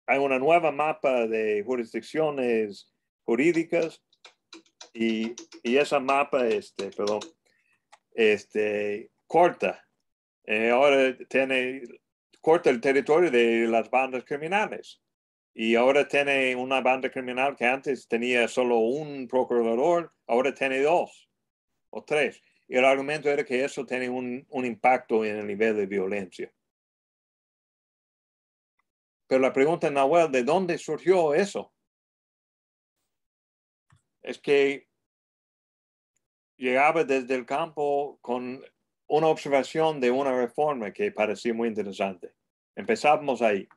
hay una nueva mapa de jurisdicciones jurídicas y, y esa mapa, este, perdón, este, corta. Eh, ahora tiene, corta el territorio de las bandas criminales. Y ahora tiene una banda criminal que antes tenía solo un procurador, ahora tiene dos o tres. Y el argumento era que eso tiene un, un impacto en el nivel de violencia. Pero la pregunta, Nahuel, ¿de dónde surgió eso? Es que llegaba desde el campo con una observación de una reforma que parecía muy interesante. Empezamos ahí.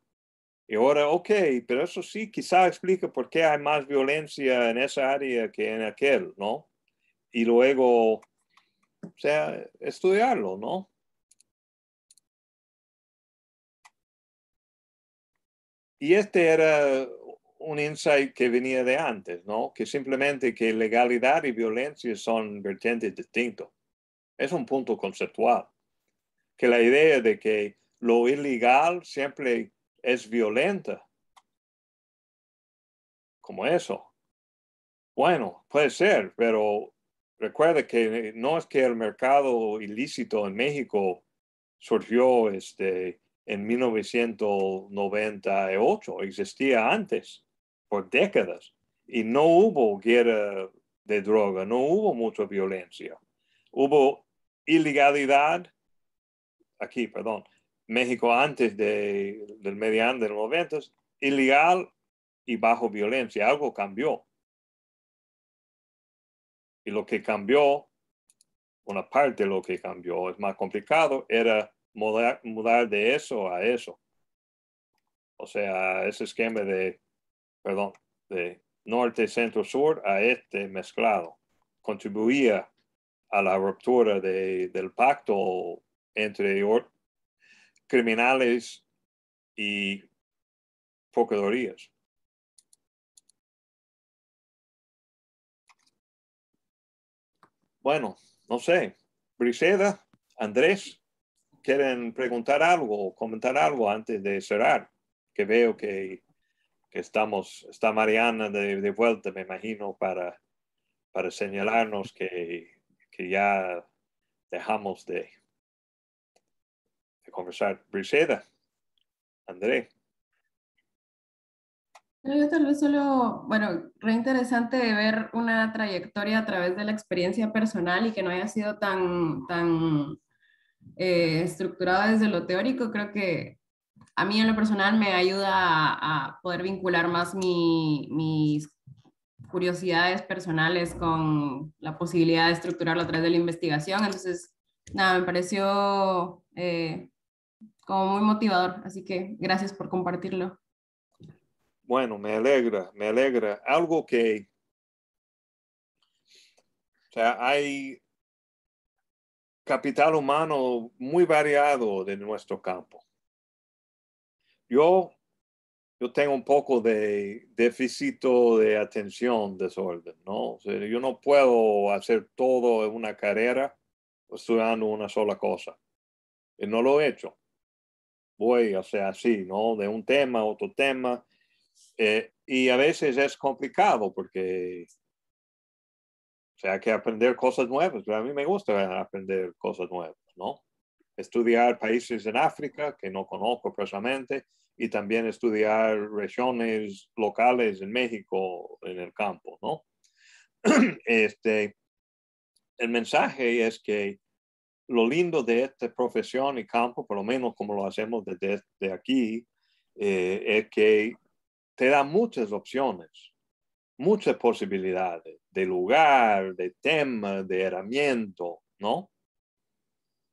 Y ahora, ok, pero eso sí quizá explica por qué hay más violencia en esa área que en aquel, ¿no? Y luego, o sea, estudiarlo, ¿no? Y este era un insight que venía de antes, ¿no? Que simplemente que legalidad y violencia son vertientes distintos. Es un punto conceptual. Que la idea de que lo ilegal siempre es violenta. Como eso. Bueno, puede ser, pero recuerda que no es que el mercado ilícito en México surgió este, en 1998, existía antes por décadas y no hubo guerra de droga, no hubo mucha violencia. Hubo ilegalidad, aquí, perdón, México antes de, del mediano de los 90, ilegal y bajo violencia. Algo cambió. Y lo que cambió, una parte de lo que cambió, es más complicado, era mudar, mudar de eso a eso. O sea, ese esquema de perdón, de norte, centro, sur a este mezclado. Contribuía a la ruptura de, del pacto entre criminales y procuradurías. Bueno, no sé, Briseda, Andrés, ¿quieren preguntar algo o comentar algo antes de cerrar? Que veo que, estamos, está Mariana de, vuelta, me imagino, para, para señalarnos que, ya dejamos de, de conversar. Briseda, Andrés. Yo tal vez solo, bueno, re interesante ver una trayectoria a través de la experiencia personal y que no haya sido tan, tan eh, estructurada desde lo teórico. Creo que a mí en lo personal me ayuda a, poder vincular más mis curiosidades personales con la posibilidad de estructurarlo a través de la investigación. Entonces, nada, me pareció eh, como muy motivador. Así que gracias por compartirlo. Bueno, me alegra, me alegra. Algo que, o sea, hay capital humano muy variado de nuestro campo. Yo, yo tengo un poco de déficit de atención, desorden, ¿no? yo no puedo hacer todo en una carrera estudiando una sola cosa. Y no lo he hecho. Voy, o sea, así, ¿no? De un tema a otro tema eh, y a veces es complicado porque o sea, hay que aprender cosas nuevas, a mí me gusta aprender cosas nuevas, ¿no? Estudiar países en África que no conozco personalmente y también estudiar regiones locales en México en el campo, ¿no? Este, el mensaje es que lo lindo de esta profesión y campo, por lo menos como lo hacemos desde, aquí, eh, es que te da muchas opciones, muchas posibilidades de lugar, de tema, de herramienta, ¿no?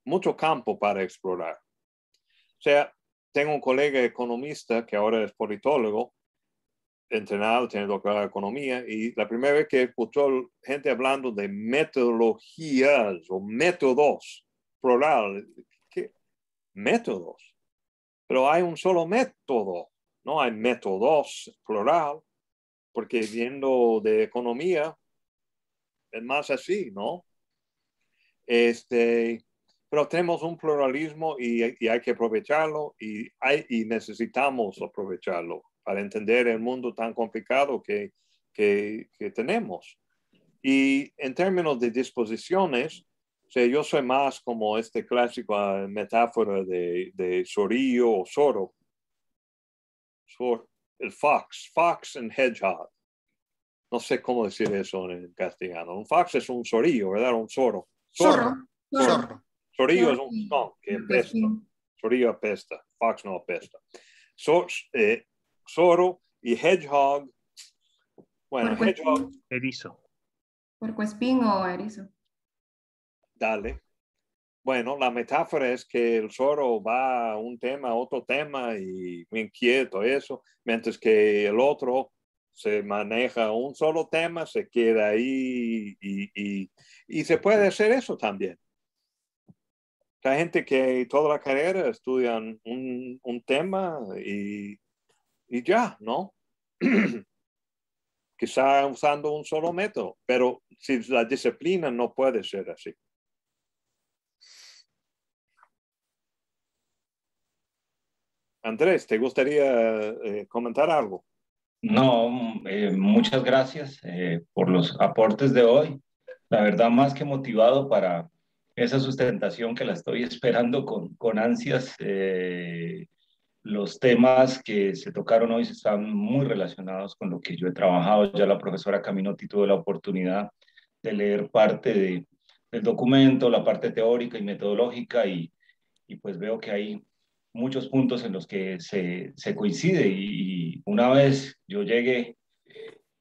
Mucho campo para explorar. O sea, tengo un colega economista que ahora es politólogo, entrenado, tiene doctorado en economía, y la primera vez que escuchó gente hablando de metodologías o métodos, plural, ¿qué? Métodos. Pero hay un solo método no hay métodos plural, porque viendo de economía es más así, ¿no? Este, pero tenemos un pluralismo y, hay que aprovecharlo y, hay, y necesitamos aprovecharlo para entender el mundo tan complicado que, que, tenemos. Y en términos de disposiciones, o yo soy más como este clásico ah, metáfora de, de Sorillo o Soro, el fox, fox and hedgehog. No sé cómo decir eso en castellano. Un fox es un zorillo, ¿verdad? Un zorro. Zorro. Zorro. Zorillo es un son que apesta. Zorillo apesta. Fox no apesta. So, eh, zorro y hedgehog. Bueno, hedgehog. Erizo. Puercoespín o erizo. Dale. Bueno, la metáfora es que el zorro va a un tema, a otro tema y me inquieto eso, mientras que el otro se maneja un solo tema, se queda ahí y, y, se puede hacer eso también. Hay gente que toda la carrera estudian un, un tema y, y ya, ¿no? Quizá usando un solo método, pero si la disciplina no puede ser así. Andrés, ¿te gustaría eh, comentar algo? No, eh, muchas gracias eh, por los aportes de hoy. La verdad, más que motivado para esa sustentación que la estoy esperando con, con ansias. los temas que se tocaron hoy están muy relacionados con lo que yo he trabajado. Ya la profesora Caminotti tuvo la oportunidad de leer parte de, del documento, la parte teórica y metodológica, y, y pues veo que hay muchos puntos en los que se, se coincide y, una vez yo llegue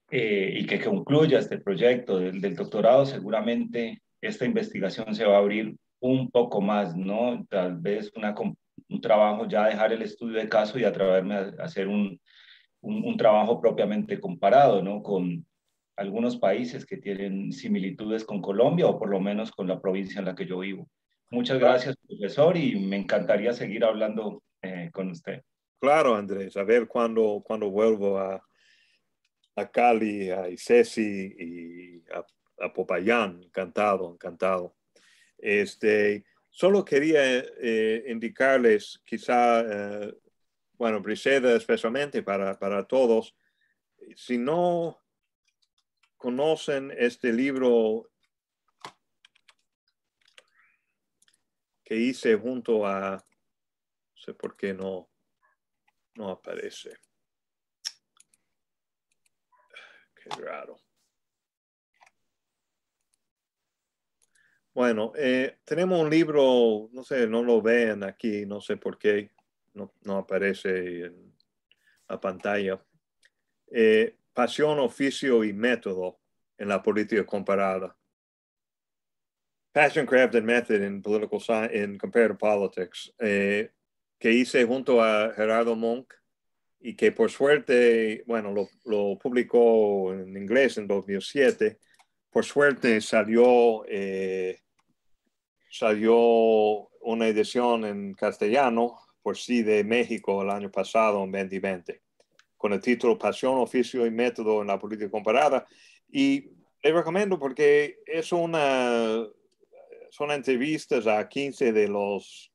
eh, y que concluya este proyecto del, del, doctorado, seguramente esta investigación se va a abrir un poco más, ¿no? Tal vez una, un trabajo ya dejar el estudio de caso y atreverme a, hacer un, un, un, trabajo propiamente comparado, ¿no? Con algunos países que tienen similitudes con Colombia o por lo menos con la provincia en la que yo vivo. Muchas gracias, profesor, y me encantaría seguir hablando eh, con usted. claro, Andrés, a ver cuando, cuando vuelvo a, a Cali, a Isesi y a, a Popayán. Encantado, encantado. Este, solo quería eh, indicarles, quizá, eh, bueno, Briseda especialmente para, para todos, si no conocen este libro que hice junto a, no sé por qué no, no aparece. Qué raro. Bueno, eh, tenemos un libro, no sé, no lo ven aquí, no sé por qué, no, aparece en la pantalla. Eh, Pasión, oficio y método en la política comparada. Passion, Craft and Method in Political Science, in Comparative Politics, eh, que hice junto a Gerardo Monk y que por suerte, bueno, lo, lo publicó en inglés en 2007 por suerte salió, eh, salió una edición en castellano por sí de México el año pasado, en 2020, con el título Pasión, Oficio y Método en la Política Comparada. Y le recomiendo porque es una, son entrevistas a 15 de los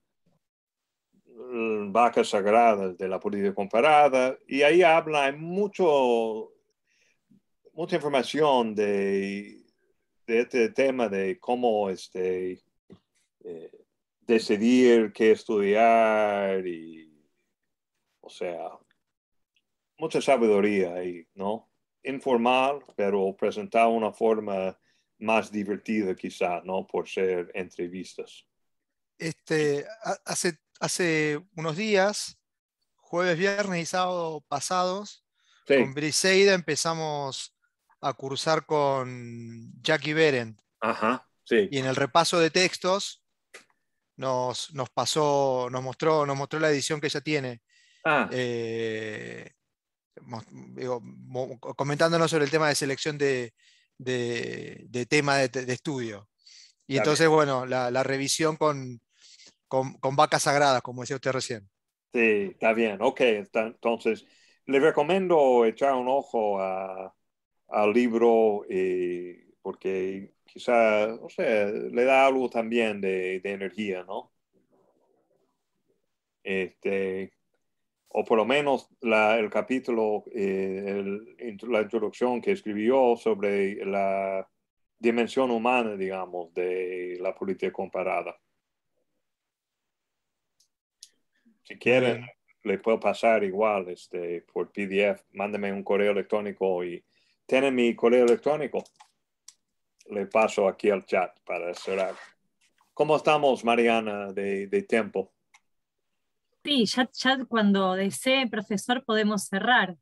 mm, vacas sagradas de la política comparada y ahí habla mucho, mucha información de de este tema de cómo este, eh, decidir qué estudiar y, o sea, mucha sabiduría ahí, ¿no? Informal, pero presentado una forma más divertida quizá, ¿no? Por ser entrevistas. Este, hace, hace unos días, jueves, viernes y sábado pasados, con Briseida empezamos a cursar con Jackie Berendt. Ajá, sí. Y en el repaso de textos nos, nos pasó, nos mostró, nos mostró la edición que ella tiene. Ah. Eh, comentándonos sobre el tema de selección de, de, tema de, estudio. Y entonces, bueno, la, revisión con, con, vacas sagradas, como decía usted recién. Sí, está bien. Ok, entonces le recomiendo echar un ojo al libro eh, porque quizá, no sé, le da algo también de, energía, ¿no? Este, o por lo menos el capítulo, eh, la introducción que escribió sobre la dimensión humana, digamos, de la política comparada. Si quieren, le puedo pasar igual este, por PDF, mándeme un correo electrónico y tiene mi correo electrónico. Le paso aquí al chat para cerrar. ¿Cómo estamos, Mariana, de, tiempo? Sí, ya, cuando desee, profesor, podemos cerrar.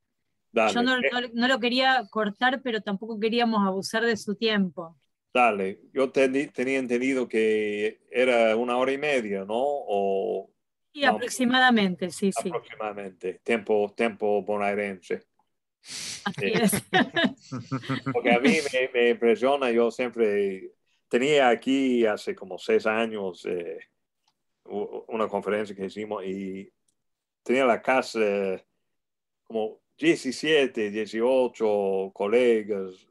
Yo no, lo quería cortar, pero tampoco queríamos abusar de su tiempo. Dale, yo tenía entendido que era una hora y media, ¿no? O, sí, aproximadamente, sí, sí. Aproximadamente, tiempo, tiempo bonaerense. Porque a mí me, impresiona, yo siempre tenía aquí hace como seis años eh, una conferencia que hicimos y tenía la casa como 17, 18 colegas,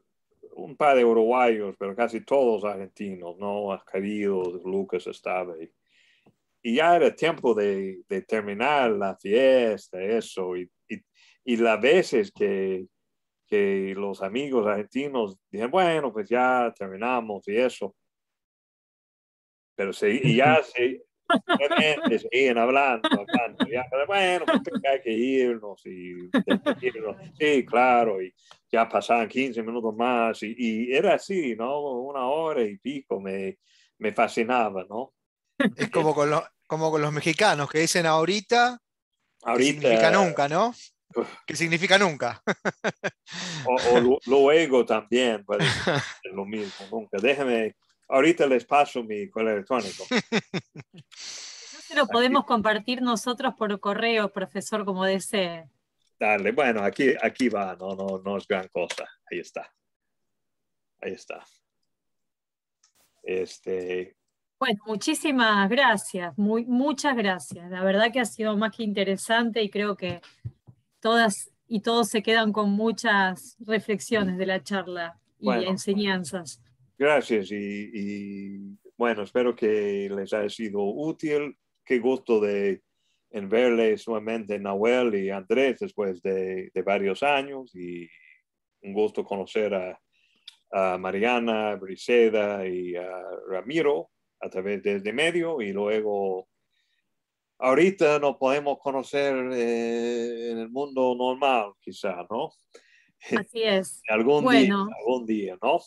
un par de uruguayos, pero casi todos argentinos, ¿no? Querido, Lucas estaba ahí. Y ya era tiempo de, de terminar la fiesta, eso, y y las veces que, que los amigos argentinos dijeron, bueno, pues ya terminamos y eso. Pero se, y ya se, siguen hablando, hablando. Ya, pero bueno, pues hay que irnos y Sí, claro, y ya pasaban 15 minutos más y, y, era así, ¿no? Una hora y pico me, me fascinaba, ¿no? Es como con, como con los mexicanos que dicen ahorita, ahorita significa nunca, ¿no? Que significa nunca. o, luego también ser lo mismo, nunca. Déjeme, ahorita les paso mi correo electrónico. No se lo podemos compartir nosotros por correo, profesor, como desee. Dale, bueno, aquí, aquí va, no, no, no es gran cosa. Ahí está. Ahí está. Este, Bueno, muchísimas gracias, muy, muchas gracias. La verdad que ha sido más que interesante y creo que todas y todos se quedan con muchas reflexiones de la charla y enseñanzas. Gracias y, bueno, espero que les haya sido útil. Qué gusto de en verles nuevamente Nahuel y Andrés después de, varios años y un gusto conocer a, a Mariana, Briseda y a Ramiro a través de, de medio y luego ahorita nos podemos conocer eh, en el mundo normal, quizá, ¿no? Así es. algún, día, algún día, ¿no?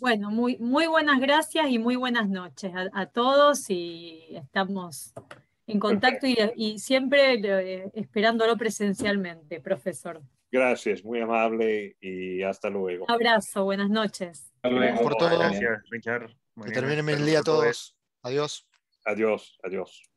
Bueno, muy, muy buenas gracias y muy buenas noches a, todos y estamos en contacto y, siempre eh, esperándolo presencialmente, profesor. Gracias, muy amable y hasta luego. Un abrazo, buenas noches. Hasta luego. Por todo. Gracias, Richard. Que terminen el día a todos. Adiós. Adiós, adiós.